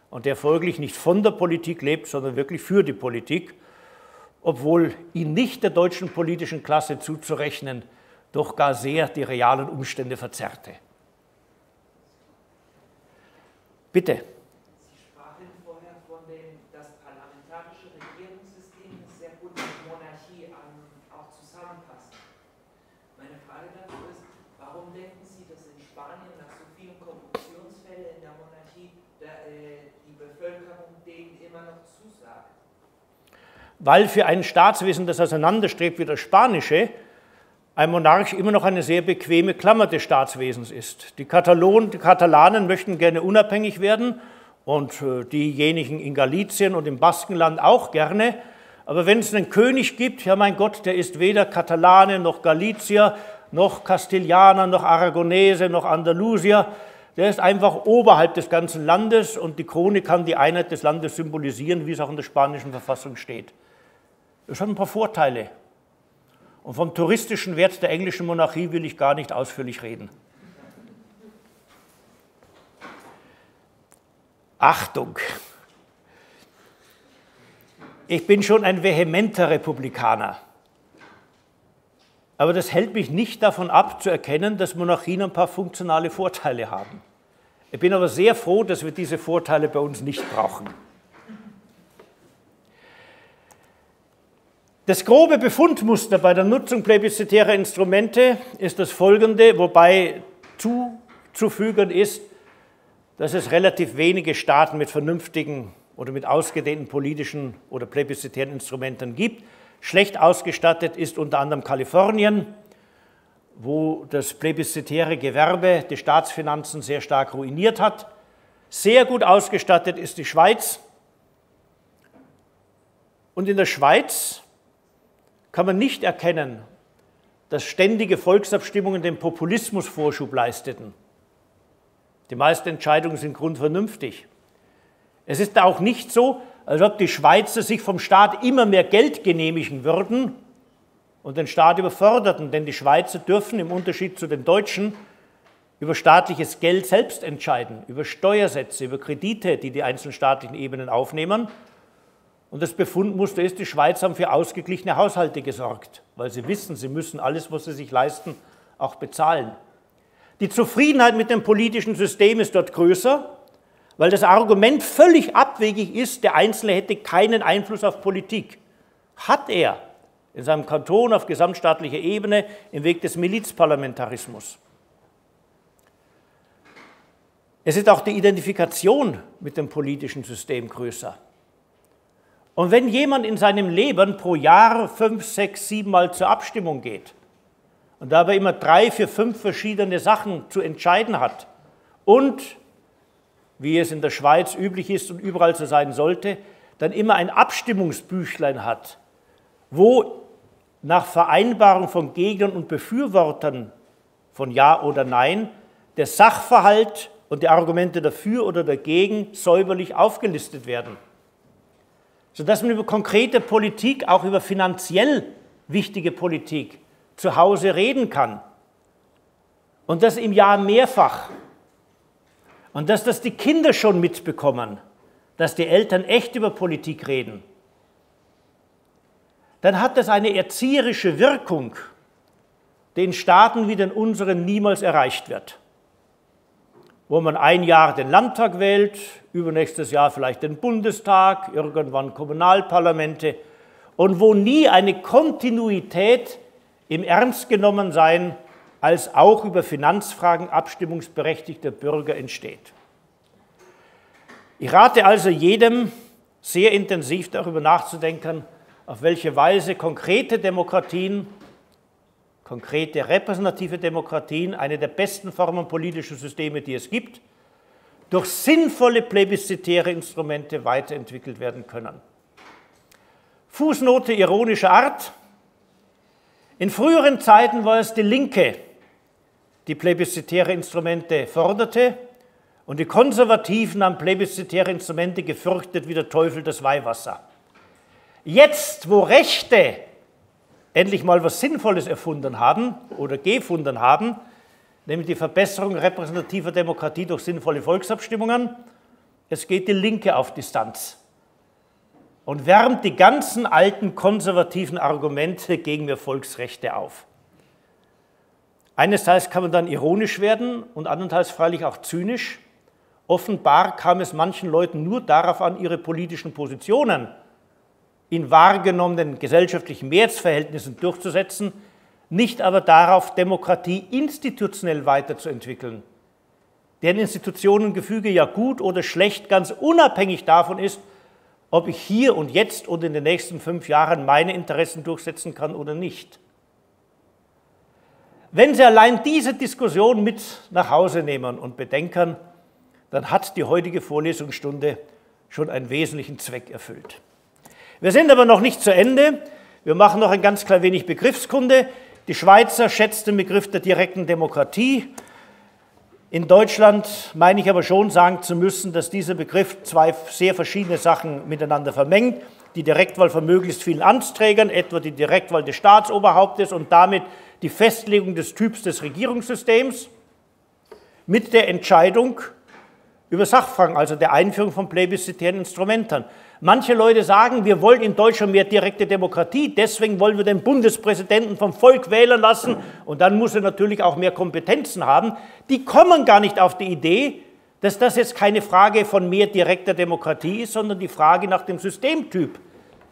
und der folglich nicht von der Politik lebt, sondern wirklich für die Politik obwohl ihn nicht der deutschen politischen Klasse zuzurechnen, doch gar sehr die realen Umstände verzerrte. Bitte. Sie sprachen vorher von dem, das parlamentarische Regierungssystem sehr gut mit Monarchie auch zusammenpasst. Meine Frage dazu ist, warum denken Sie, dass in Spanien nach so vielen Korruptionsfällen in der Monarchie äh, die Denen immer noch zusagt? weil für ein Staatswesen, das auseinanderstrebt wie das spanische, ein Monarch immer noch eine sehr bequeme Klammer des Staatswesens ist. Die, Katalon, die Katalanen möchten gerne unabhängig werden und äh, diejenigen in Galizien und im Baskenland auch gerne. Aber wenn es einen König gibt, ja mein Gott, der ist weder Katalane noch Galizier, noch Kastilianer, noch Aragonese, noch Andalusier. Der ist einfach oberhalb des ganzen Landes und die Krone kann die Einheit des Landes symbolisieren, wie es auch in der spanischen Verfassung steht. Das hat ein paar Vorteile. Und vom touristischen Wert der englischen Monarchie will ich gar nicht ausführlich reden. Achtung! Ich bin schon ein vehementer Republikaner. Aber das hält mich nicht davon ab, zu erkennen, dass Monarchien ein paar funktionale Vorteile haben. Ich bin aber sehr froh, dass wir diese Vorteile bei uns nicht brauchen. Das grobe Befundmuster bei der Nutzung plebiszitärer Instrumente ist das folgende, wobei zuzufügen ist, dass es relativ wenige Staaten mit vernünftigen oder mit ausgedehnten politischen oder plebiszitären Instrumenten gibt. Schlecht ausgestattet ist unter anderem Kalifornien, wo das plebiszitäre Gewerbe die Staatsfinanzen sehr stark ruiniert hat. Sehr gut ausgestattet ist die Schweiz. Und in der Schweiz kann man nicht erkennen, dass ständige Volksabstimmungen dem Populismus Vorschub leisteten. Die meisten Entscheidungen sind grundvernünftig. Es ist auch nicht so, als ob die Schweizer sich vom Staat immer mehr Geld genehmigen würden und den Staat überforderten, denn die Schweizer dürfen im Unterschied zu den Deutschen über staatliches Geld selbst entscheiden, über Steuersätze, über Kredite, die die einzelnen staatlichen Ebenen aufnehmen und das Befundmuster ist, die Schweiz haben für ausgeglichene Haushalte gesorgt, weil sie wissen, sie müssen alles, was sie sich leisten, auch bezahlen. Die Zufriedenheit mit dem politischen System ist dort größer, weil das Argument völlig abwegig ist, der Einzelne hätte keinen Einfluss auf Politik. hat er in seinem Kanton auf gesamtstaatlicher Ebene im Weg des Milizparlamentarismus. Es ist auch die Identifikation mit dem politischen System größer. Und wenn jemand in seinem Leben pro Jahr fünf, sechs, sieben Mal zur Abstimmung geht und dabei immer drei, vier, fünf verschiedene Sachen zu entscheiden hat und, wie es in der Schweiz üblich ist und überall so sein sollte, dann immer ein Abstimmungsbüchlein hat, wo nach Vereinbarung von Gegnern und Befürwortern von Ja oder Nein der Sachverhalt und die Argumente dafür oder dagegen säuberlich aufgelistet werden, sodass man über konkrete Politik, auch über finanziell wichtige Politik zu Hause reden kann. Und das im Jahr mehrfach. Und dass das die Kinder schon mitbekommen, dass die Eltern echt über Politik reden. Dann hat das eine erzieherische Wirkung, die in Staaten wie den unseren niemals erreicht wird wo man ein Jahr den Landtag wählt, übernächstes Jahr vielleicht den Bundestag, irgendwann Kommunalparlamente und wo nie eine Kontinuität im Ernst genommen sein als auch über Finanzfragen abstimmungsberechtigter Bürger entsteht. Ich rate also jedem, sehr intensiv darüber nachzudenken, auf welche Weise konkrete Demokratien konkrete repräsentative Demokratien, eine der besten Formen politischer Systeme, die es gibt, durch sinnvolle plebiszitäre Instrumente weiterentwickelt werden können. Fußnote ironischer Art. In früheren Zeiten war es die Linke, die plebiszitäre Instrumente forderte und die Konservativen haben plebiszitäre Instrumente gefürchtet wie der Teufel das Weihwasser. Jetzt, wo Rechte endlich mal was Sinnvolles erfunden haben oder gefunden haben, nämlich die Verbesserung repräsentativer Demokratie durch sinnvolle Volksabstimmungen. Es geht die Linke auf Distanz und wärmt die ganzen alten konservativen Argumente gegen mehr Volksrechte auf. Einerseits kann man dann ironisch werden und andernteils freilich auch zynisch. Offenbar kam es manchen Leuten nur darauf an, ihre politischen Positionen in wahrgenommenen gesellschaftlichen Mehrheitsverhältnissen durchzusetzen, nicht aber darauf, Demokratie institutionell weiterzuentwickeln, deren Institutionengefüge ja gut oder schlecht ganz unabhängig davon ist, ob ich hier und jetzt und in den nächsten fünf Jahren meine Interessen durchsetzen kann oder nicht. Wenn Sie allein diese Diskussion mit nach Hause nehmen und bedenken, dann hat die heutige Vorlesungsstunde schon einen wesentlichen Zweck erfüllt. Wir sind aber noch nicht zu Ende. Wir machen noch ein ganz klein wenig Begriffskunde. Die Schweizer schätzt den Begriff der direkten Demokratie. In Deutschland meine ich aber schon sagen zu müssen, dass dieser Begriff zwei sehr verschiedene Sachen miteinander vermengt. Die Direktwahl von möglichst vielen Amtsträgern, etwa die Direktwahl des Staatsoberhauptes und damit die Festlegung des Typs des Regierungssystems mit der Entscheidung über Sachfragen, also der Einführung von plebiszitären Instrumenten. Manche Leute sagen, wir wollen in Deutschland mehr direkte Demokratie, deswegen wollen wir den Bundespräsidenten vom Volk wählen lassen und dann muss er natürlich auch mehr Kompetenzen haben. Die kommen gar nicht auf die Idee, dass das jetzt keine Frage von mehr direkter Demokratie ist, sondern die Frage nach dem Systemtyp,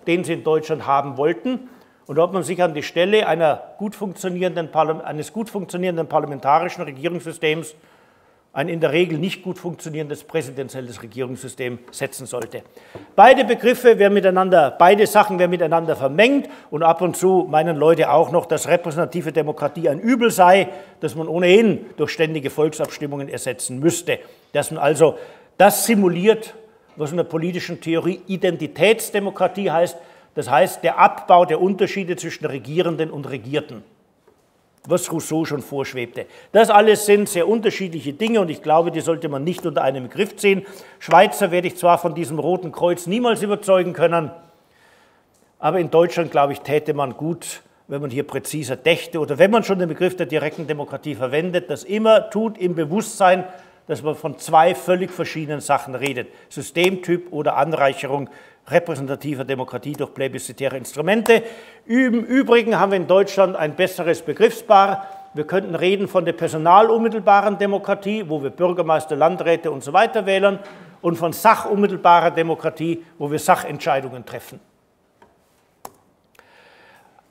den sie in Deutschland haben wollten und ob man sich an die Stelle gut eines gut funktionierenden parlamentarischen Regierungssystems ein in der Regel nicht gut funktionierendes präsidentielles Regierungssystem setzen sollte. Beide Begriffe werden miteinander, beide Sachen werden miteinander vermengt und ab und zu meinen Leute auch noch, dass repräsentative Demokratie ein Übel sei, das man ohnehin durch ständige Volksabstimmungen ersetzen müsste. Dass man also das simuliert, was in der politischen Theorie Identitätsdemokratie heißt, das heißt der Abbau der Unterschiede zwischen Regierenden und Regierten was Rousseau schon vorschwebte. Das alles sind sehr unterschiedliche Dinge und ich glaube, die sollte man nicht unter einem Begriff ziehen. Schweizer werde ich zwar von diesem Roten Kreuz niemals überzeugen können, aber in Deutschland, glaube ich, täte man gut, wenn man hier präziser dächte oder wenn man schon den Begriff der direkten Demokratie verwendet, das immer tut im Bewusstsein, dass man von zwei völlig verschiedenen Sachen redet. Systemtyp oder Anreicherung repräsentativer Demokratie durch plebiszitäre Instrumente. Im Übrigen haben wir in Deutschland ein besseres Begriffspaar. Wir könnten reden von der personalunmittelbaren Demokratie, wo wir Bürgermeister, Landräte und so weiter wählen, und von sachunmittelbarer Demokratie, wo wir Sachentscheidungen treffen.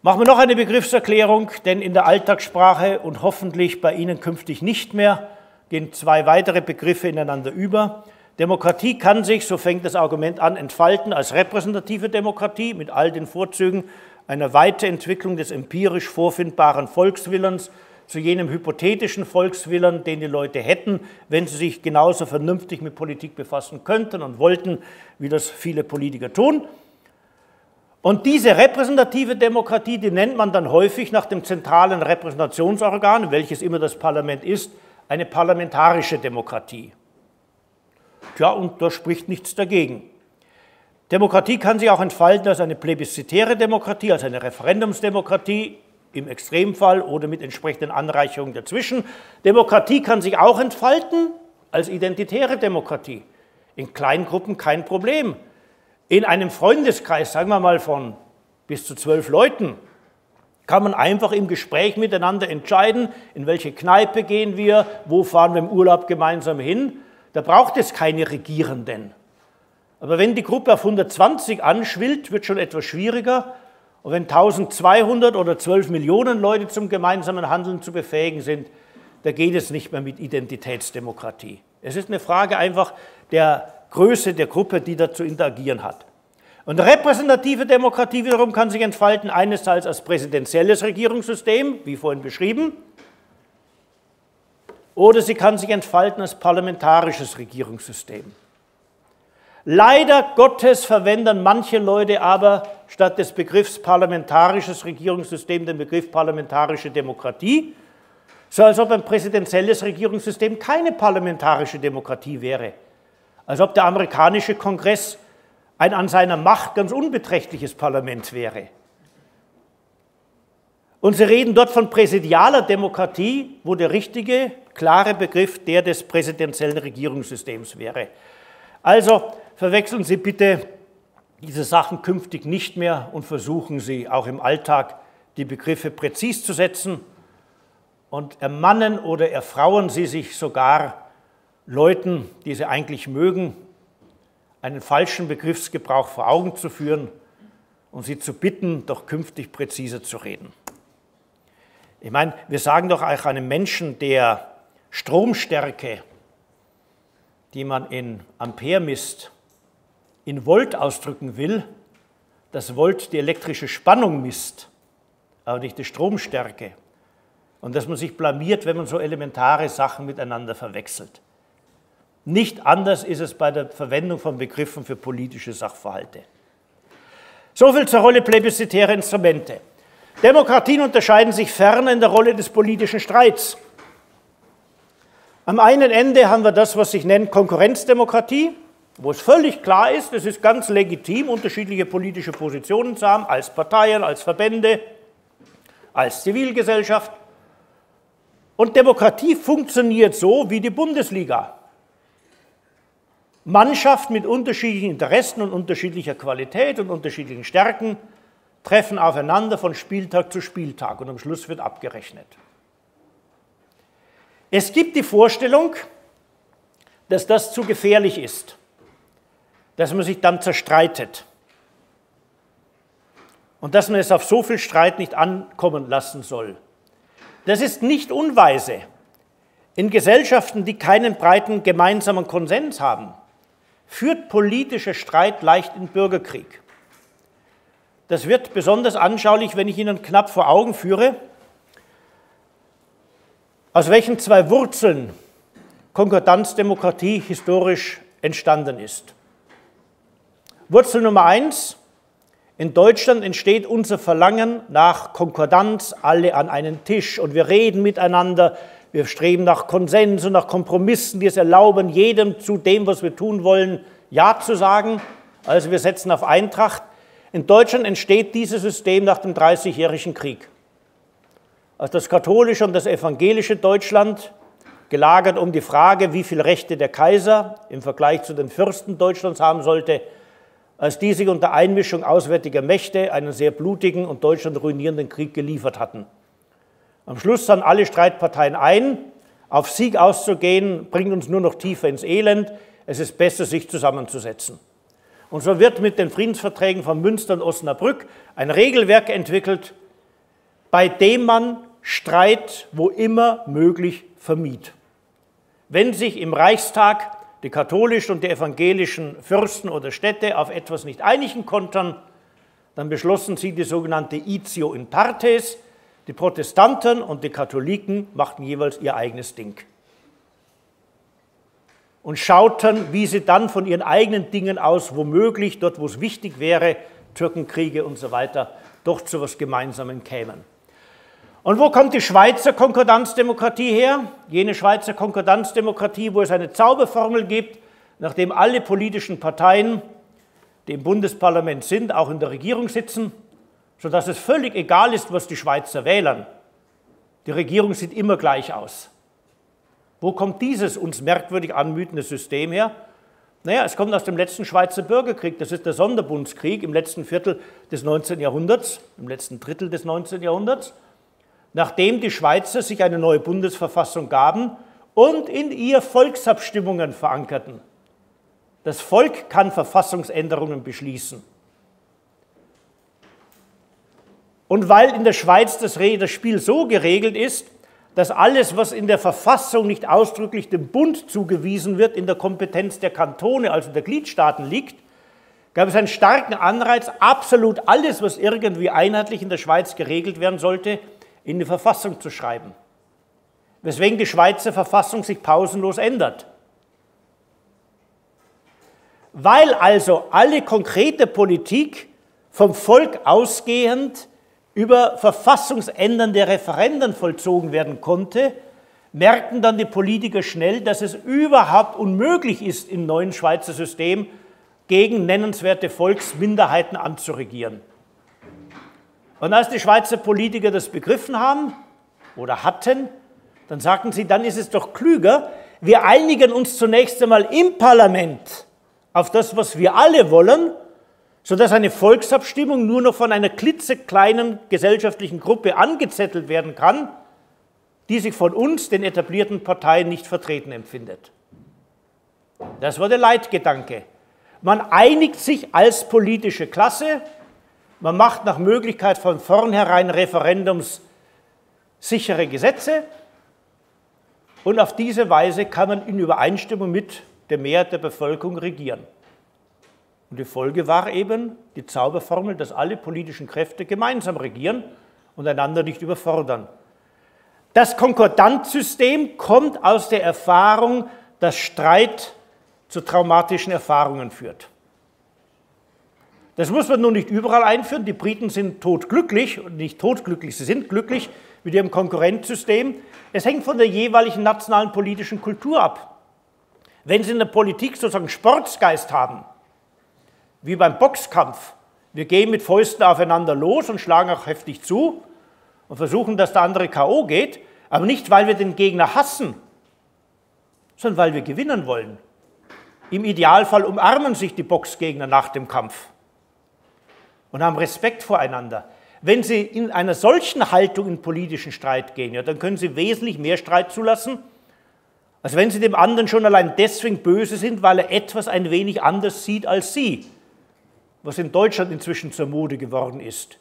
Machen wir noch eine Begriffserklärung, denn in der Alltagssprache und hoffentlich bei Ihnen künftig nicht mehr gehen zwei weitere Begriffe ineinander über. Demokratie kann sich, so fängt das Argument an, entfalten als repräsentative Demokratie mit all den Vorzügen einer Weiterentwicklung des empirisch vorfindbaren Volkswillens zu jenem hypothetischen Volkswillen, den die Leute hätten, wenn sie sich genauso vernünftig mit Politik befassen könnten und wollten, wie das viele Politiker tun. Und diese repräsentative Demokratie, die nennt man dann häufig nach dem zentralen Repräsentationsorgan, welches immer das Parlament ist, eine parlamentarische Demokratie. Tja, und da spricht nichts dagegen. Demokratie kann sich auch entfalten als eine plebiszitäre Demokratie, als eine Referendumsdemokratie im Extremfall oder mit entsprechenden Anreicherungen dazwischen. Demokratie kann sich auch entfalten als identitäre Demokratie. In Kleingruppen kein Problem. In einem Freundeskreis, sagen wir mal von bis zu zwölf Leuten, kann man einfach im Gespräch miteinander entscheiden, in welche Kneipe gehen wir, wo fahren wir im Urlaub gemeinsam hin. Da braucht es keine Regierenden. Aber wenn die Gruppe auf 120 anschwillt, wird schon etwas schwieriger. Und wenn 1200 oder 12 Millionen Leute zum gemeinsamen Handeln zu befähigen sind, da geht es nicht mehr mit Identitätsdemokratie. Es ist eine Frage einfach der Größe der Gruppe, die da zu interagieren hat. Und repräsentative Demokratie wiederum kann sich entfalten, einerseits als präsidentielles Regierungssystem, wie vorhin beschrieben, oder sie kann sich entfalten als parlamentarisches Regierungssystem. Leider Gottes verwenden manche Leute aber statt des Begriffs parlamentarisches Regierungssystem den Begriff parlamentarische Demokratie, so als ob ein präsidentielles Regierungssystem keine parlamentarische Demokratie wäre, als ob der amerikanische Kongress ein an seiner Macht ganz unbeträchtliches Parlament wäre. Und sie reden dort von präsidialer Demokratie, wo der richtige, klare Begriff der des präsidentiellen Regierungssystems wäre. Also verwechseln Sie bitte diese Sachen künftig nicht mehr und versuchen Sie auch im Alltag die Begriffe präzis zu setzen und ermannen oder erfrauen Sie sich sogar Leuten, die Sie eigentlich mögen, einen falschen Begriffsgebrauch vor Augen zu führen und sie zu bitten, doch künftig präziser zu reden. Ich meine, wir sagen doch auch einem Menschen, der Stromstärke, die man in Ampere misst, in Volt ausdrücken will, dass Volt die elektrische Spannung misst, aber nicht die Stromstärke. Und dass man sich blamiert, wenn man so elementare Sachen miteinander verwechselt. Nicht anders ist es bei der Verwendung von Begriffen für politische Sachverhalte. Soviel zur Rolle plebiszitärer Instrumente. Demokratien unterscheiden sich ferner in der Rolle des politischen Streits. Am einen Ende haben wir das, was sich nennt Konkurrenzdemokratie, wo es völlig klar ist, es ist ganz legitim, unterschiedliche politische Positionen zu haben, als Parteien, als Verbände, als Zivilgesellschaft. Und Demokratie funktioniert so wie die Bundesliga. Mannschaften mit unterschiedlichen Interessen und unterschiedlicher Qualität und unterschiedlichen Stärken treffen aufeinander von Spieltag zu Spieltag und am Schluss wird abgerechnet. Es gibt die Vorstellung, dass das zu gefährlich ist, dass man sich dann zerstreitet und dass man es auf so viel Streit nicht ankommen lassen soll. Das ist nicht unweise. In Gesellschaften, die keinen breiten gemeinsamen Konsens haben, führt politischer Streit leicht in Bürgerkrieg. Das wird besonders anschaulich, wenn ich Ihnen knapp vor Augen führe, aus welchen zwei Wurzeln Konkordanzdemokratie historisch entstanden ist. Wurzel Nummer eins, in Deutschland entsteht unser Verlangen nach Konkordanz, alle an einen Tisch und wir reden miteinander, wir streben nach Konsens und nach Kompromissen, die es erlauben, jedem zu dem, was wir tun wollen, Ja zu sagen. Also wir setzen auf Eintracht. In Deutschland entsteht dieses System nach dem Dreißigjährigen Krieg. Als das katholische und das evangelische Deutschland, gelagert um die Frage, wie viele Rechte der Kaiser im Vergleich zu den Fürsten Deutschlands haben sollte, als die sich unter Einmischung auswärtiger Mächte einen sehr blutigen und Deutschland ruinierenden Krieg geliefert hatten. Am Schluss sahen alle Streitparteien ein, auf Sieg auszugehen, bringt uns nur noch tiefer ins Elend. Es ist besser, sich zusammenzusetzen. Und so wird mit den Friedensverträgen von Münster und Osnabrück ein Regelwerk entwickelt, bei dem man Streit wo immer möglich vermied. Wenn sich im Reichstag die katholischen und die evangelischen Fürsten oder Städte auf etwas nicht einigen konnten, dann beschlossen sie die sogenannte Itio in partes. Die Protestanten und die Katholiken machten jeweils ihr eigenes Ding und schauten, wie sie dann von ihren eigenen Dingen aus, womöglich dort, wo es wichtig wäre, Türkenkriege und so weiter, doch zu etwas Gemeinsamen kämen. Und wo kommt die Schweizer Konkordanzdemokratie her? Jene Schweizer Konkordanzdemokratie, wo es eine Zauberformel gibt, nachdem alle politischen Parteien, die im Bundesparlament sind, auch in der Regierung sitzen, sodass es völlig egal ist, was die Schweizer wählen. Die Regierung sieht immer gleich aus. Wo kommt dieses uns merkwürdig anmutende System her? Naja, es kommt aus dem letzten Schweizer Bürgerkrieg. Das ist der Sonderbundskrieg im letzten Viertel des 19. Jahrhunderts, im letzten Drittel des 19. Jahrhunderts, nachdem die Schweizer sich eine neue Bundesverfassung gaben und in ihr Volksabstimmungen verankerten. Das Volk kann Verfassungsänderungen beschließen. Und weil in der Schweiz das Spiel so geregelt ist, dass alles, was in der Verfassung nicht ausdrücklich dem Bund zugewiesen wird, in der Kompetenz der Kantone, also der Gliedstaaten liegt, gab es einen starken Anreiz, absolut alles, was irgendwie einheitlich in der Schweiz geregelt werden sollte, in die Verfassung zu schreiben. Weswegen die Schweizer Verfassung sich pausenlos ändert. Weil also alle konkrete Politik vom Volk ausgehend über verfassungsändernde Referenden vollzogen werden konnte, merkten dann die Politiker schnell, dass es überhaupt unmöglich ist, im neuen Schweizer System gegen nennenswerte Volksminderheiten anzuregieren. Und als die Schweizer Politiker das begriffen haben oder hatten, dann sagten sie, dann ist es doch klüger, wir einigen uns zunächst einmal im Parlament auf das, was wir alle wollen, sodass eine Volksabstimmung nur noch von einer klitzekleinen gesellschaftlichen Gruppe angezettelt werden kann, die sich von uns, den etablierten Parteien, nicht vertreten empfindet. Das war der Leitgedanke. Man einigt sich als politische Klasse, man macht nach Möglichkeit von vornherein referendumssichere Gesetze und auf diese Weise kann man in Übereinstimmung mit der Mehrheit der Bevölkerung regieren. Und die Folge war eben die Zauberformel, dass alle politischen Kräfte gemeinsam regieren und einander nicht überfordern. Das Konkordantsystem kommt aus der Erfahrung, dass Streit zu traumatischen Erfahrungen führt. Das muss man nun nicht überall einführen. Die Briten sind todglücklich, nicht todglücklich, sie sind glücklich mit ihrem Konkurrenzsystem. Es hängt von der jeweiligen nationalen politischen Kultur ab. Wenn sie in der Politik sozusagen Sportsgeist haben, wie beim Boxkampf. Wir gehen mit Fäusten aufeinander los und schlagen auch heftig zu und versuchen, dass der andere K.O. geht, aber nicht, weil wir den Gegner hassen, sondern weil wir gewinnen wollen. Im Idealfall umarmen sich die Boxgegner nach dem Kampf und haben Respekt voreinander. Wenn Sie in einer solchen Haltung in politischen Streit gehen, ja, dann können Sie wesentlich mehr Streit zulassen, als wenn Sie dem anderen schon allein deswegen böse sind, weil er etwas ein wenig anders sieht als Sie was in Deutschland inzwischen zur Mode geworden ist.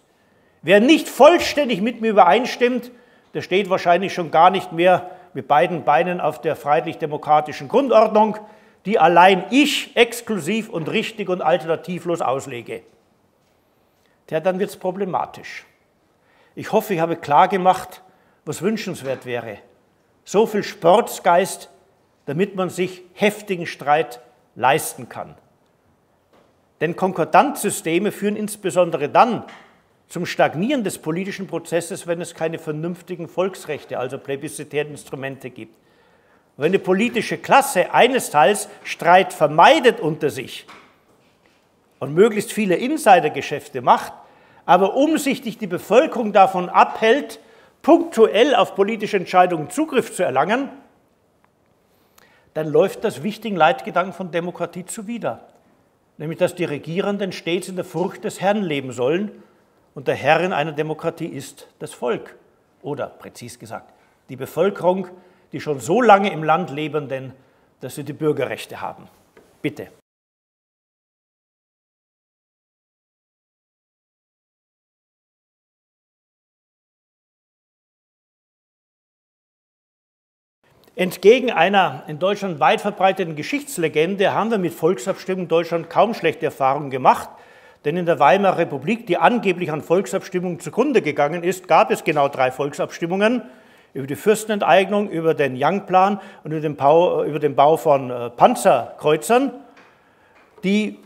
Wer nicht vollständig mit mir übereinstimmt, der steht wahrscheinlich schon gar nicht mehr mit beiden Beinen auf der freiheitlich-demokratischen Grundordnung, die allein ich exklusiv und richtig und alternativlos auslege. Ja, dann wird es problematisch. Ich hoffe, ich habe klar gemacht, was wünschenswert wäre. So viel Sportsgeist, damit man sich heftigen Streit leisten kann. Denn Konkordantsysteme führen insbesondere dann zum Stagnieren des politischen Prozesses, wenn es keine vernünftigen Volksrechte, also plebiszitären Instrumente gibt. Wenn die politische Klasse eines Teils Streit vermeidet unter sich und möglichst viele Insidergeschäfte macht, aber umsichtig die Bevölkerung davon abhält, punktuell auf politische Entscheidungen Zugriff zu erlangen, dann läuft das wichtigen Leitgedanken von Demokratie zuwider nämlich dass die Regierenden stets in der Furcht des Herrn leben sollen und der Herr in einer Demokratie ist das Volk oder präzis gesagt die Bevölkerung, die schon so lange im Land leben, denn dass sie die Bürgerrechte haben. Bitte. Entgegen einer in Deutschland weit verbreiteten Geschichtslegende haben wir mit Volksabstimmungen in Deutschland kaum schlechte Erfahrungen gemacht. Denn in der Weimarer Republik, die angeblich an Volksabstimmungen zugrunde gegangen ist, gab es genau drei Volksabstimmungen über die Fürstenenteignung, über den Young-Plan und über den, Bau, über den Bau von äh, Panzerkreuzern, die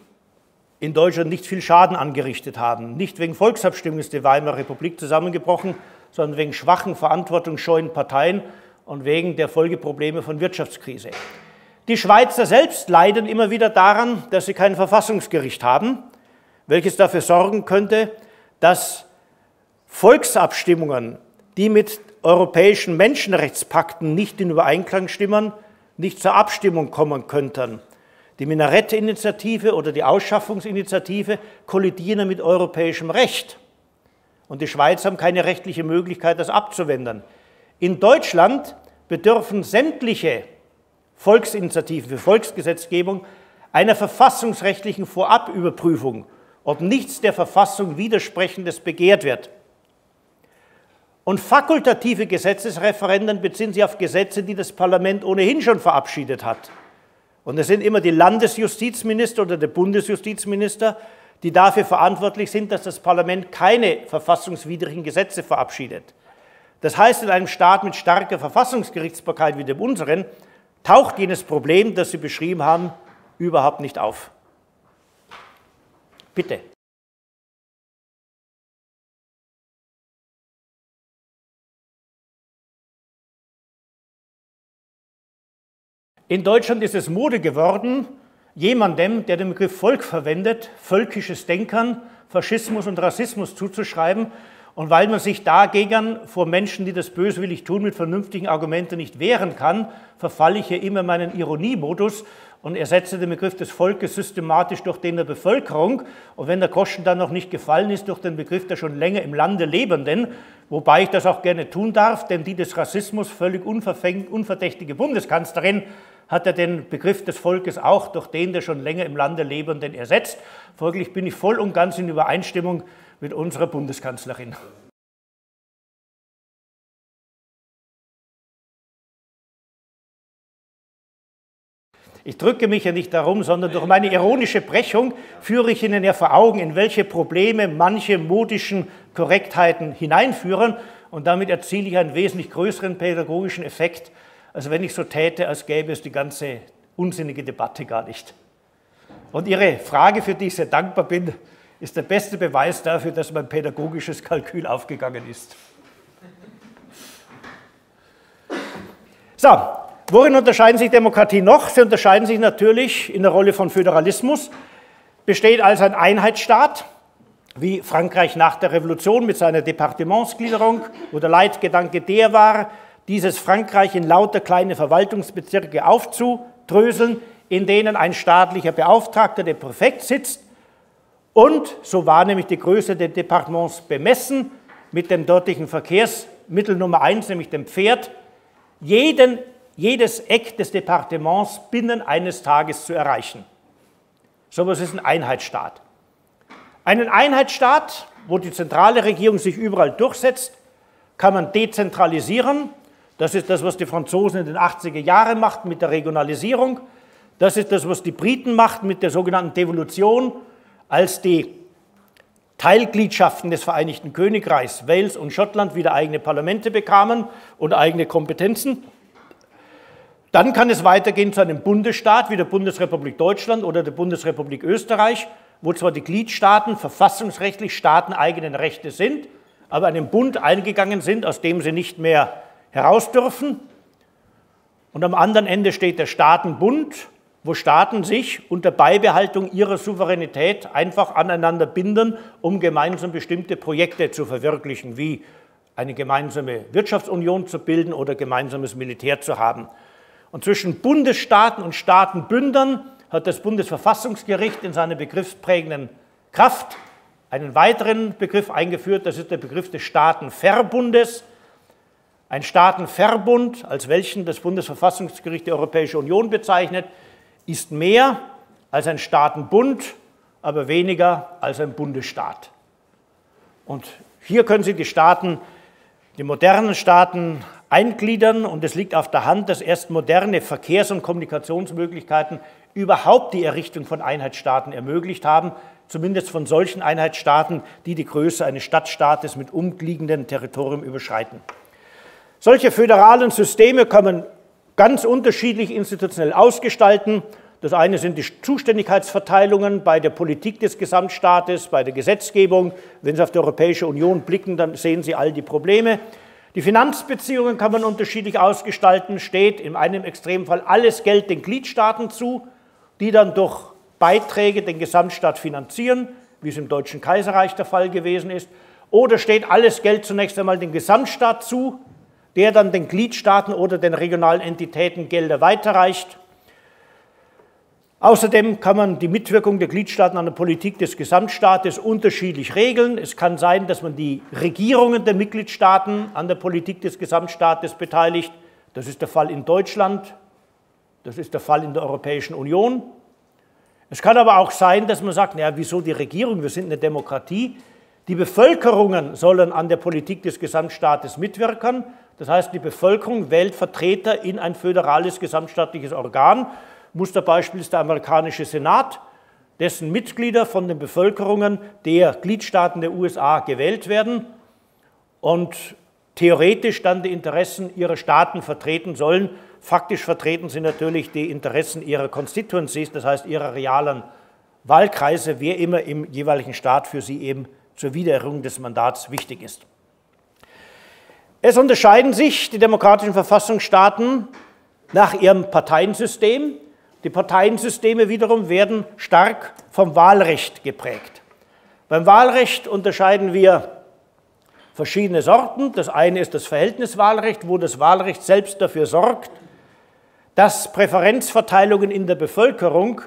in Deutschland nicht viel Schaden angerichtet haben. Nicht wegen Volksabstimmungen ist die Weimarer Republik zusammengebrochen, sondern wegen schwachen, verantwortungsscheuen Parteien und wegen der Folgeprobleme von Wirtschaftskrise. Die Schweizer selbst leiden immer wieder daran, dass sie kein Verfassungsgericht haben, welches dafür sorgen könnte, dass Volksabstimmungen, die mit europäischen Menschenrechtspakten nicht in Übereinklang stimmen, nicht zur Abstimmung kommen könnten. Die Minarett-Initiative oder die Ausschaffungsinitiative kollidieren mit europäischem Recht. Und die Schweiz haben keine rechtliche Möglichkeit, das abzuwenden. In Deutschland bedürfen sämtliche Volksinitiativen für Volksgesetzgebung einer verfassungsrechtlichen Vorabüberprüfung, ob nichts der Verfassung widersprechendes begehrt wird. Und fakultative Gesetzesreferenden beziehen sich auf Gesetze, die das Parlament ohnehin schon verabschiedet hat. Und es sind immer die Landesjustizminister oder der Bundesjustizminister, die dafür verantwortlich sind, dass das Parlament keine verfassungswidrigen Gesetze verabschiedet. Das heißt, in einem Staat mit starker Verfassungsgerichtsbarkeit wie dem unseren taucht jenes Problem, das Sie beschrieben haben, überhaupt nicht auf. Bitte. In Deutschland ist es Mode geworden, jemandem, der den Begriff Volk verwendet, völkisches Denkern, Faschismus und Rassismus zuzuschreiben und weil man sich dagegen vor Menschen, die das böswillig tun, mit vernünftigen Argumenten nicht wehren kann, verfalle ich hier immer meinen Ironiemodus und ersetze den Begriff des Volkes systematisch durch den der Bevölkerung. Und wenn der Koschen dann noch nicht gefallen ist, durch den Begriff der schon länger im Lande Lebenden, wobei ich das auch gerne tun darf, denn die des Rassismus völlig unverdächtige Bundeskanzlerin hat er den Begriff des Volkes auch durch den der schon länger im Lande Lebenden ersetzt. Folglich bin ich voll und ganz in Übereinstimmung mit unserer Bundeskanzlerin. Ich drücke mich ja nicht darum, sondern durch meine ironische Brechung führe ich Ihnen ja vor Augen, in welche Probleme manche modischen Korrektheiten hineinführen und damit erziele ich einen wesentlich größeren pädagogischen Effekt, als wenn ich so täte, als gäbe es die ganze unsinnige Debatte gar nicht. Und Ihre Frage, für die ich sehr dankbar bin, ist der beste Beweis dafür, dass mein pädagogisches Kalkül aufgegangen ist. So, worin unterscheiden sich Demokratie noch? Sie unterscheiden sich natürlich in der Rolle von Föderalismus, besteht als ein Einheitsstaat, wie Frankreich nach der Revolution mit seiner Departementsgliederung, wo der Leitgedanke der war, dieses Frankreich in lauter kleine Verwaltungsbezirke aufzudröseln, in denen ein staatlicher Beauftragter, der Präfekt sitzt und so war nämlich die Größe der Departements bemessen mit dem dortigen Verkehrsmittel Nummer eins, nämlich dem Pferd, jeden, jedes Eck des Departements binnen eines Tages zu erreichen. So etwas ist ein Einheitsstaat. Einen Einheitsstaat, wo die zentrale Regierung sich überall durchsetzt, kann man dezentralisieren. Das ist das, was die Franzosen in den 80er Jahren machten mit der Regionalisierung. Das ist das, was die Briten machten mit der sogenannten Devolution als die Teilgliedschaften des Vereinigten Königreichs, Wales und Schottland wieder eigene Parlamente bekamen und eigene Kompetenzen. Dann kann es weitergehen zu einem Bundesstaat wie der Bundesrepublik Deutschland oder der Bundesrepublik Österreich, wo zwar die Gliedstaaten verfassungsrechtlich staateneigenen Rechte sind, aber einem Bund eingegangen sind, aus dem sie nicht mehr heraus dürfen. Und am anderen Ende steht der Staatenbund, wo Staaten sich unter Beibehaltung ihrer Souveränität einfach aneinander binden, um gemeinsam bestimmte Projekte zu verwirklichen, wie eine gemeinsame Wirtschaftsunion zu bilden oder gemeinsames Militär zu haben. Und zwischen Bundesstaaten und Staatenbündern hat das Bundesverfassungsgericht in seiner begriffsprägenden Kraft einen weiteren Begriff eingeführt, das ist der Begriff des Staatenverbundes. Ein Staatenverbund, als welchen das Bundesverfassungsgericht die Europäische Union bezeichnet, ist mehr als ein Staatenbund, aber weniger als ein Bundesstaat. Und hier können Sie die Staaten, die modernen Staaten eingliedern und es liegt auf der Hand, dass erst moderne Verkehrs- und Kommunikationsmöglichkeiten überhaupt die Errichtung von Einheitsstaaten ermöglicht haben, zumindest von solchen Einheitsstaaten, die die Größe eines Stadtstaates mit umliegenden Territorium überschreiten. Solche föderalen Systeme man ganz unterschiedlich institutionell ausgestalten. Das eine sind die Zuständigkeitsverteilungen bei der Politik des Gesamtstaates, bei der Gesetzgebung. Wenn Sie auf die Europäische Union blicken, dann sehen Sie all die Probleme. Die Finanzbeziehungen kann man unterschiedlich ausgestalten. Steht in einem Extremfall alles Geld den Gliedstaaten zu, die dann durch Beiträge den Gesamtstaat finanzieren, wie es im Deutschen Kaiserreich der Fall gewesen ist. Oder steht alles Geld zunächst einmal dem Gesamtstaat zu, der dann den Gliedstaaten oder den regionalen Entitäten Gelder weiterreicht. Außerdem kann man die Mitwirkung der Gliedstaaten an der Politik des Gesamtstaates unterschiedlich regeln. Es kann sein, dass man die Regierungen der Mitgliedstaaten an der Politik des Gesamtstaates beteiligt. Das ist der Fall in Deutschland, das ist der Fall in der Europäischen Union. Es kann aber auch sein, dass man sagt, naja, wieso die Regierung, wir sind eine Demokratie, die Bevölkerungen sollen an der Politik des Gesamtstaates mitwirken. Das heißt, die Bevölkerung wählt Vertreter in ein föderales gesamtstaatliches Organ. Musterbeispiel ist der amerikanische Senat, dessen Mitglieder von den Bevölkerungen der Gliedstaaten der USA gewählt werden und theoretisch dann die Interessen ihrer Staaten vertreten sollen. Faktisch vertreten sie natürlich die Interessen ihrer Constituencies, das heißt ihrer realen Wahlkreise, wer immer im jeweiligen Staat für sie eben zur Wiedererrung des Mandats wichtig ist. Es unterscheiden sich die demokratischen Verfassungsstaaten nach ihrem Parteiensystem. Die Parteiensysteme wiederum werden stark vom Wahlrecht geprägt. Beim Wahlrecht unterscheiden wir verschiedene Sorten. Das eine ist das Verhältniswahlrecht, wo das Wahlrecht selbst dafür sorgt, dass Präferenzverteilungen in der Bevölkerung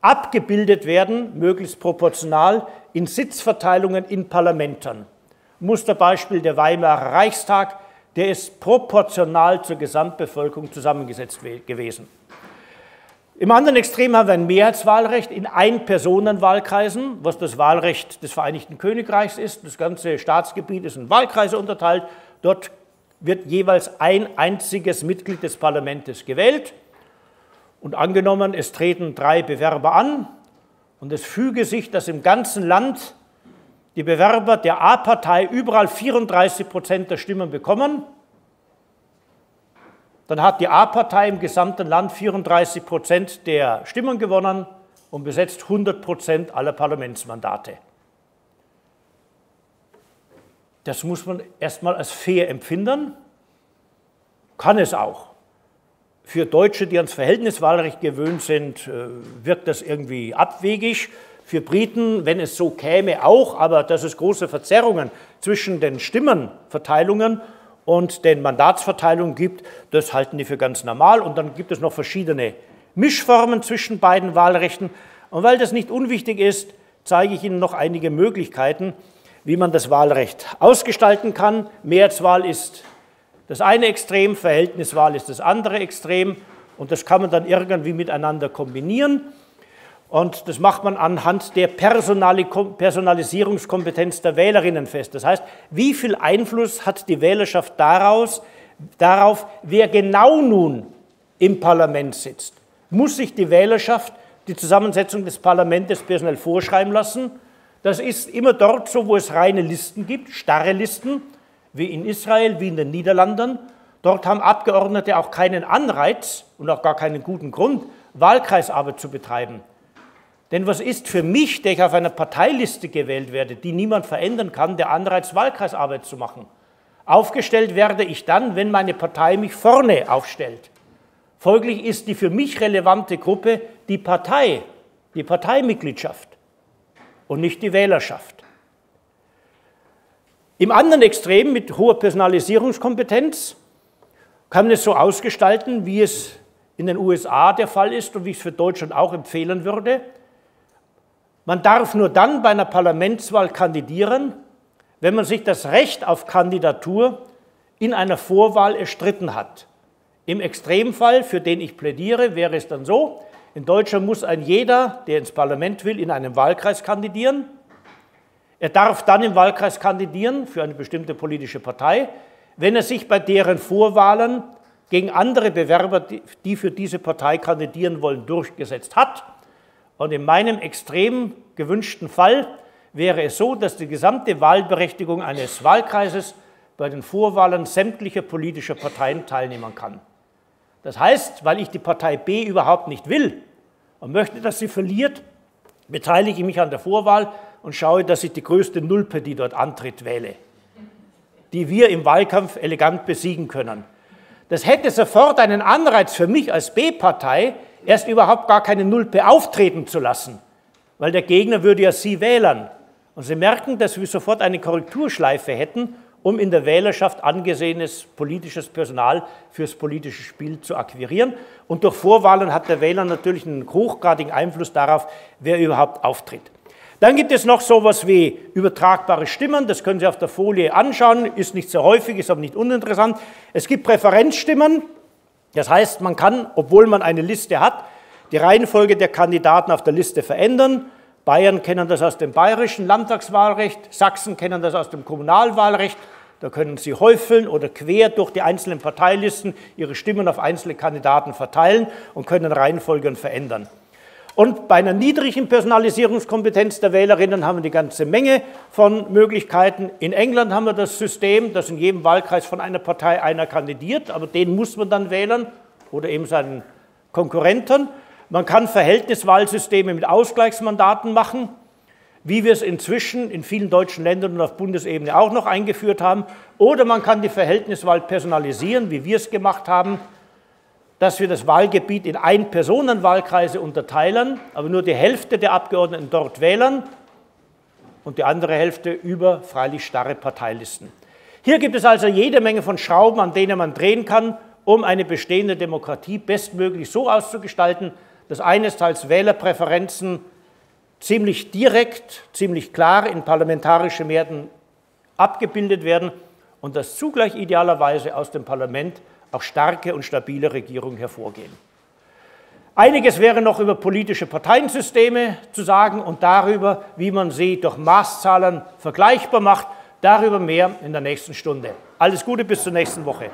abgebildet werden, möglichst proportional, in Sitzverteilungen in Parlamenten. Musterbeispiel der Weimarer Reichstag, der ist proportional zur Gesamtbevölkerung zusammengesetzt gewesen. Im anderen Extrem haben wir ein Mehrheitswahlrecht in Ein-Personen-Wahlkreisen, was das Wahlrecht des Vereinigten Königreichs ist. Das ganze Staatsgebiet ist in Wahlkreise unterteilt. Dort wird jeweils ein einziges Mitglied des Parlaments gewählt. Und angenommen, es treten drei Bewerber an und es füge sich, dass im ganzen Land die Bewerber der A-Partei überall 34 Prozent der Stimmen bekommen, dann hat die A-Partei im gesamten Land 34 Prozent der Stimmen gewonnen und besetzt 100 Prozent aller Parlamentsmandate. Das muss man erstmal als fair empfinden, kann es auch. Für Deutsche, die ans Verhältniswahlrecht gewöhnt sind, äh, wirkt das irgendwie abwegig für Briten, wenn es so käme, auch, aber dass es große Verzerrungen zwischen den Stimmenverteilungen und den Mandatsverteilungen gibt, das halten die für ganz normal. Und dann gibt es noch verschiedene Mischformen zwischen beiden Wahlrechten. Und weil das nicht unwichtig ist, zeige ich Ihnen noch einige Möglichkeiten, wie man das Wahlrecht ausgestalten kann. Mehrheitswahl ist das eine Extrem, Verhältniswahl ist das andere Extrem. Und das kann man dann irgendwie miteinander kombinieren. Und das macht man anhand der Personalisierungskompetenz der Wählerinnen fest. Das heißt, wie viel Einfluss hat die Wählerschaft daraus, darauf, wer genau nun im Parlament sitzt? Muss sich die Wählerschaft die Zusammensetzung des Parlaments personell vorschreiben lassen? Das ist immer dort so, wo es reine Listen gibt, starre Listen, wie in Israel, wie in den Niederlanden. Dort haben Abgeordnete auch keinen Anreiz und auch gar keinen guten Grund, Wahlkreisarbeit zu betreiben. Denn was ist für mich, der ich auf einer Parteiliste gewählt werde, die niemand verändern kann, der Anreiz, Wahlkreisarbeit zu machen? Aufgestellt werde ich dann, wenn meine Partei mich vorne aufstellt. Folglich ist die für mich relevante Gruppe die Partei, die Parteimitgliedschaft und nicht die Wählerschaft. Im anderen Extrem mit hoher Personalisierungskompetenz kann man es so ausgestalten, wie es in den USA der Fall ist und wie ich es für Deutschland auch empfehlen würde. Man darf nur dann bei einer Parlamentswahl kandidieren, wenn man sich das Recht auf Kandidatur in einer Vorwahl erstritten hat. Im Extremfall, für den ich plädiere, wäre es dann so, in Deutschland muss ein jeder, der ins Parlament will, in einem Wahlkreis kandidieren. Er darf dann im Wahlkreis kandidieren für eine bestimmte politische Partei, wenn er sich bei deren Vorwahlen gegen andere Bewerber, die für diese Partei kandidieren wollen, durchgesetzt hat. Und in meinem extrem gewünschten Fall wäre es so, dass die gesamte Wahlberechtigung eines Wahlkreises bei den Vorwahlen sämtlicher politischer Parteien teilnehmen kann. Das heißt, weil ich die Partei B überhaupt nicht will und möchte, dass sie verliert, beteilige ich mich an der Vorwahl und schaue, dass ich die größte Nulpe, die dort antritt, wähle, die wir im Wahlkampf elegant besiegen können. Das hätte sofort einen Anreiz für mich als B-Partei, erst überhaupt gar keine Nulpe auftreten zu lassen, weil der Gegner würde ja sie wählen. Und Sie merken, dass wir sofort eine Korrekturschleife hätten, um in der Wählerschaft angesehenes politisches Personal fürs politische Spiel zu akquirieren. Und durch Vorwahlen hat der Wähler natürlich einen hochgradigen Einfluss darauf, wer überhaupt auftritt. Dann gibt es noch sowas wie übertragbare Stimmen, das können Sie auf der Folie anschauen, ist nicht sehr häufig, ist aber nicht uninteressant. Es gibt Präferenzstimmen, das heißt, man kann, obwohl man eine Liste hat, die Reihenfolge der Kandidaten auf der Liste verändern. Bayern kennen das aus dem bayerischen Landtagswahlrecht, Sachsen kennen das aus dem Kommunalwahlrecht. Da können Sie häufeln oder quer durch die einzelnen Parteilisten Ihre Stimmen auf einzelne Kandidaten verteilen und können Reihenfolgen verändern. Und bei einer niedrigen Personalisierungskompetenz der Wählerinnen haben wir eine ganze Menge von Möglichkeiten. In England haben wir das System, dass in jedem Wahlkreis von einer Partei einer kandidiert, aber den muss man dann wählen oder eben seinen Konkurrenten. Man kann Verhältniswahlsysteme mit Ausgleichsmandaten machen, wie wir es inzwischen in vielen deutschen Ländern und auf Bundesebene auch noch eingeführt haben. Oder man kann die Verhältniswahl personalisieren, wie wir es gemacht haben dass wir das Wahlgebiet in Ein-Personen-Wahlkreise unterteilen, aber nur die Hälfte der Abgeordneten dort wählen und die andere Hälfte über freilich starre Parteilisten. Hier gibt es also jede Menge von Schrauben, an denen man drehen kann, um eine bestehende Demokratie bestmöglich so auszugestalten, dass einesteils Wählerpräferenzen ziemlich direkt, ziemlich klar in parlamentarische Mehrheiten abgebildet werden und dass zugleich idealerweise aus dem Parlament auch starke und stabile Regierungen hervorgehen. Einiges wäre noch über politische Parteiensysteme zu sagen und darüber, wie man sie durch Maßzahlen vergleichbar macht. Darüber mehr in der nächsten Stunde. Alles Gute bis zur nächsten Woche.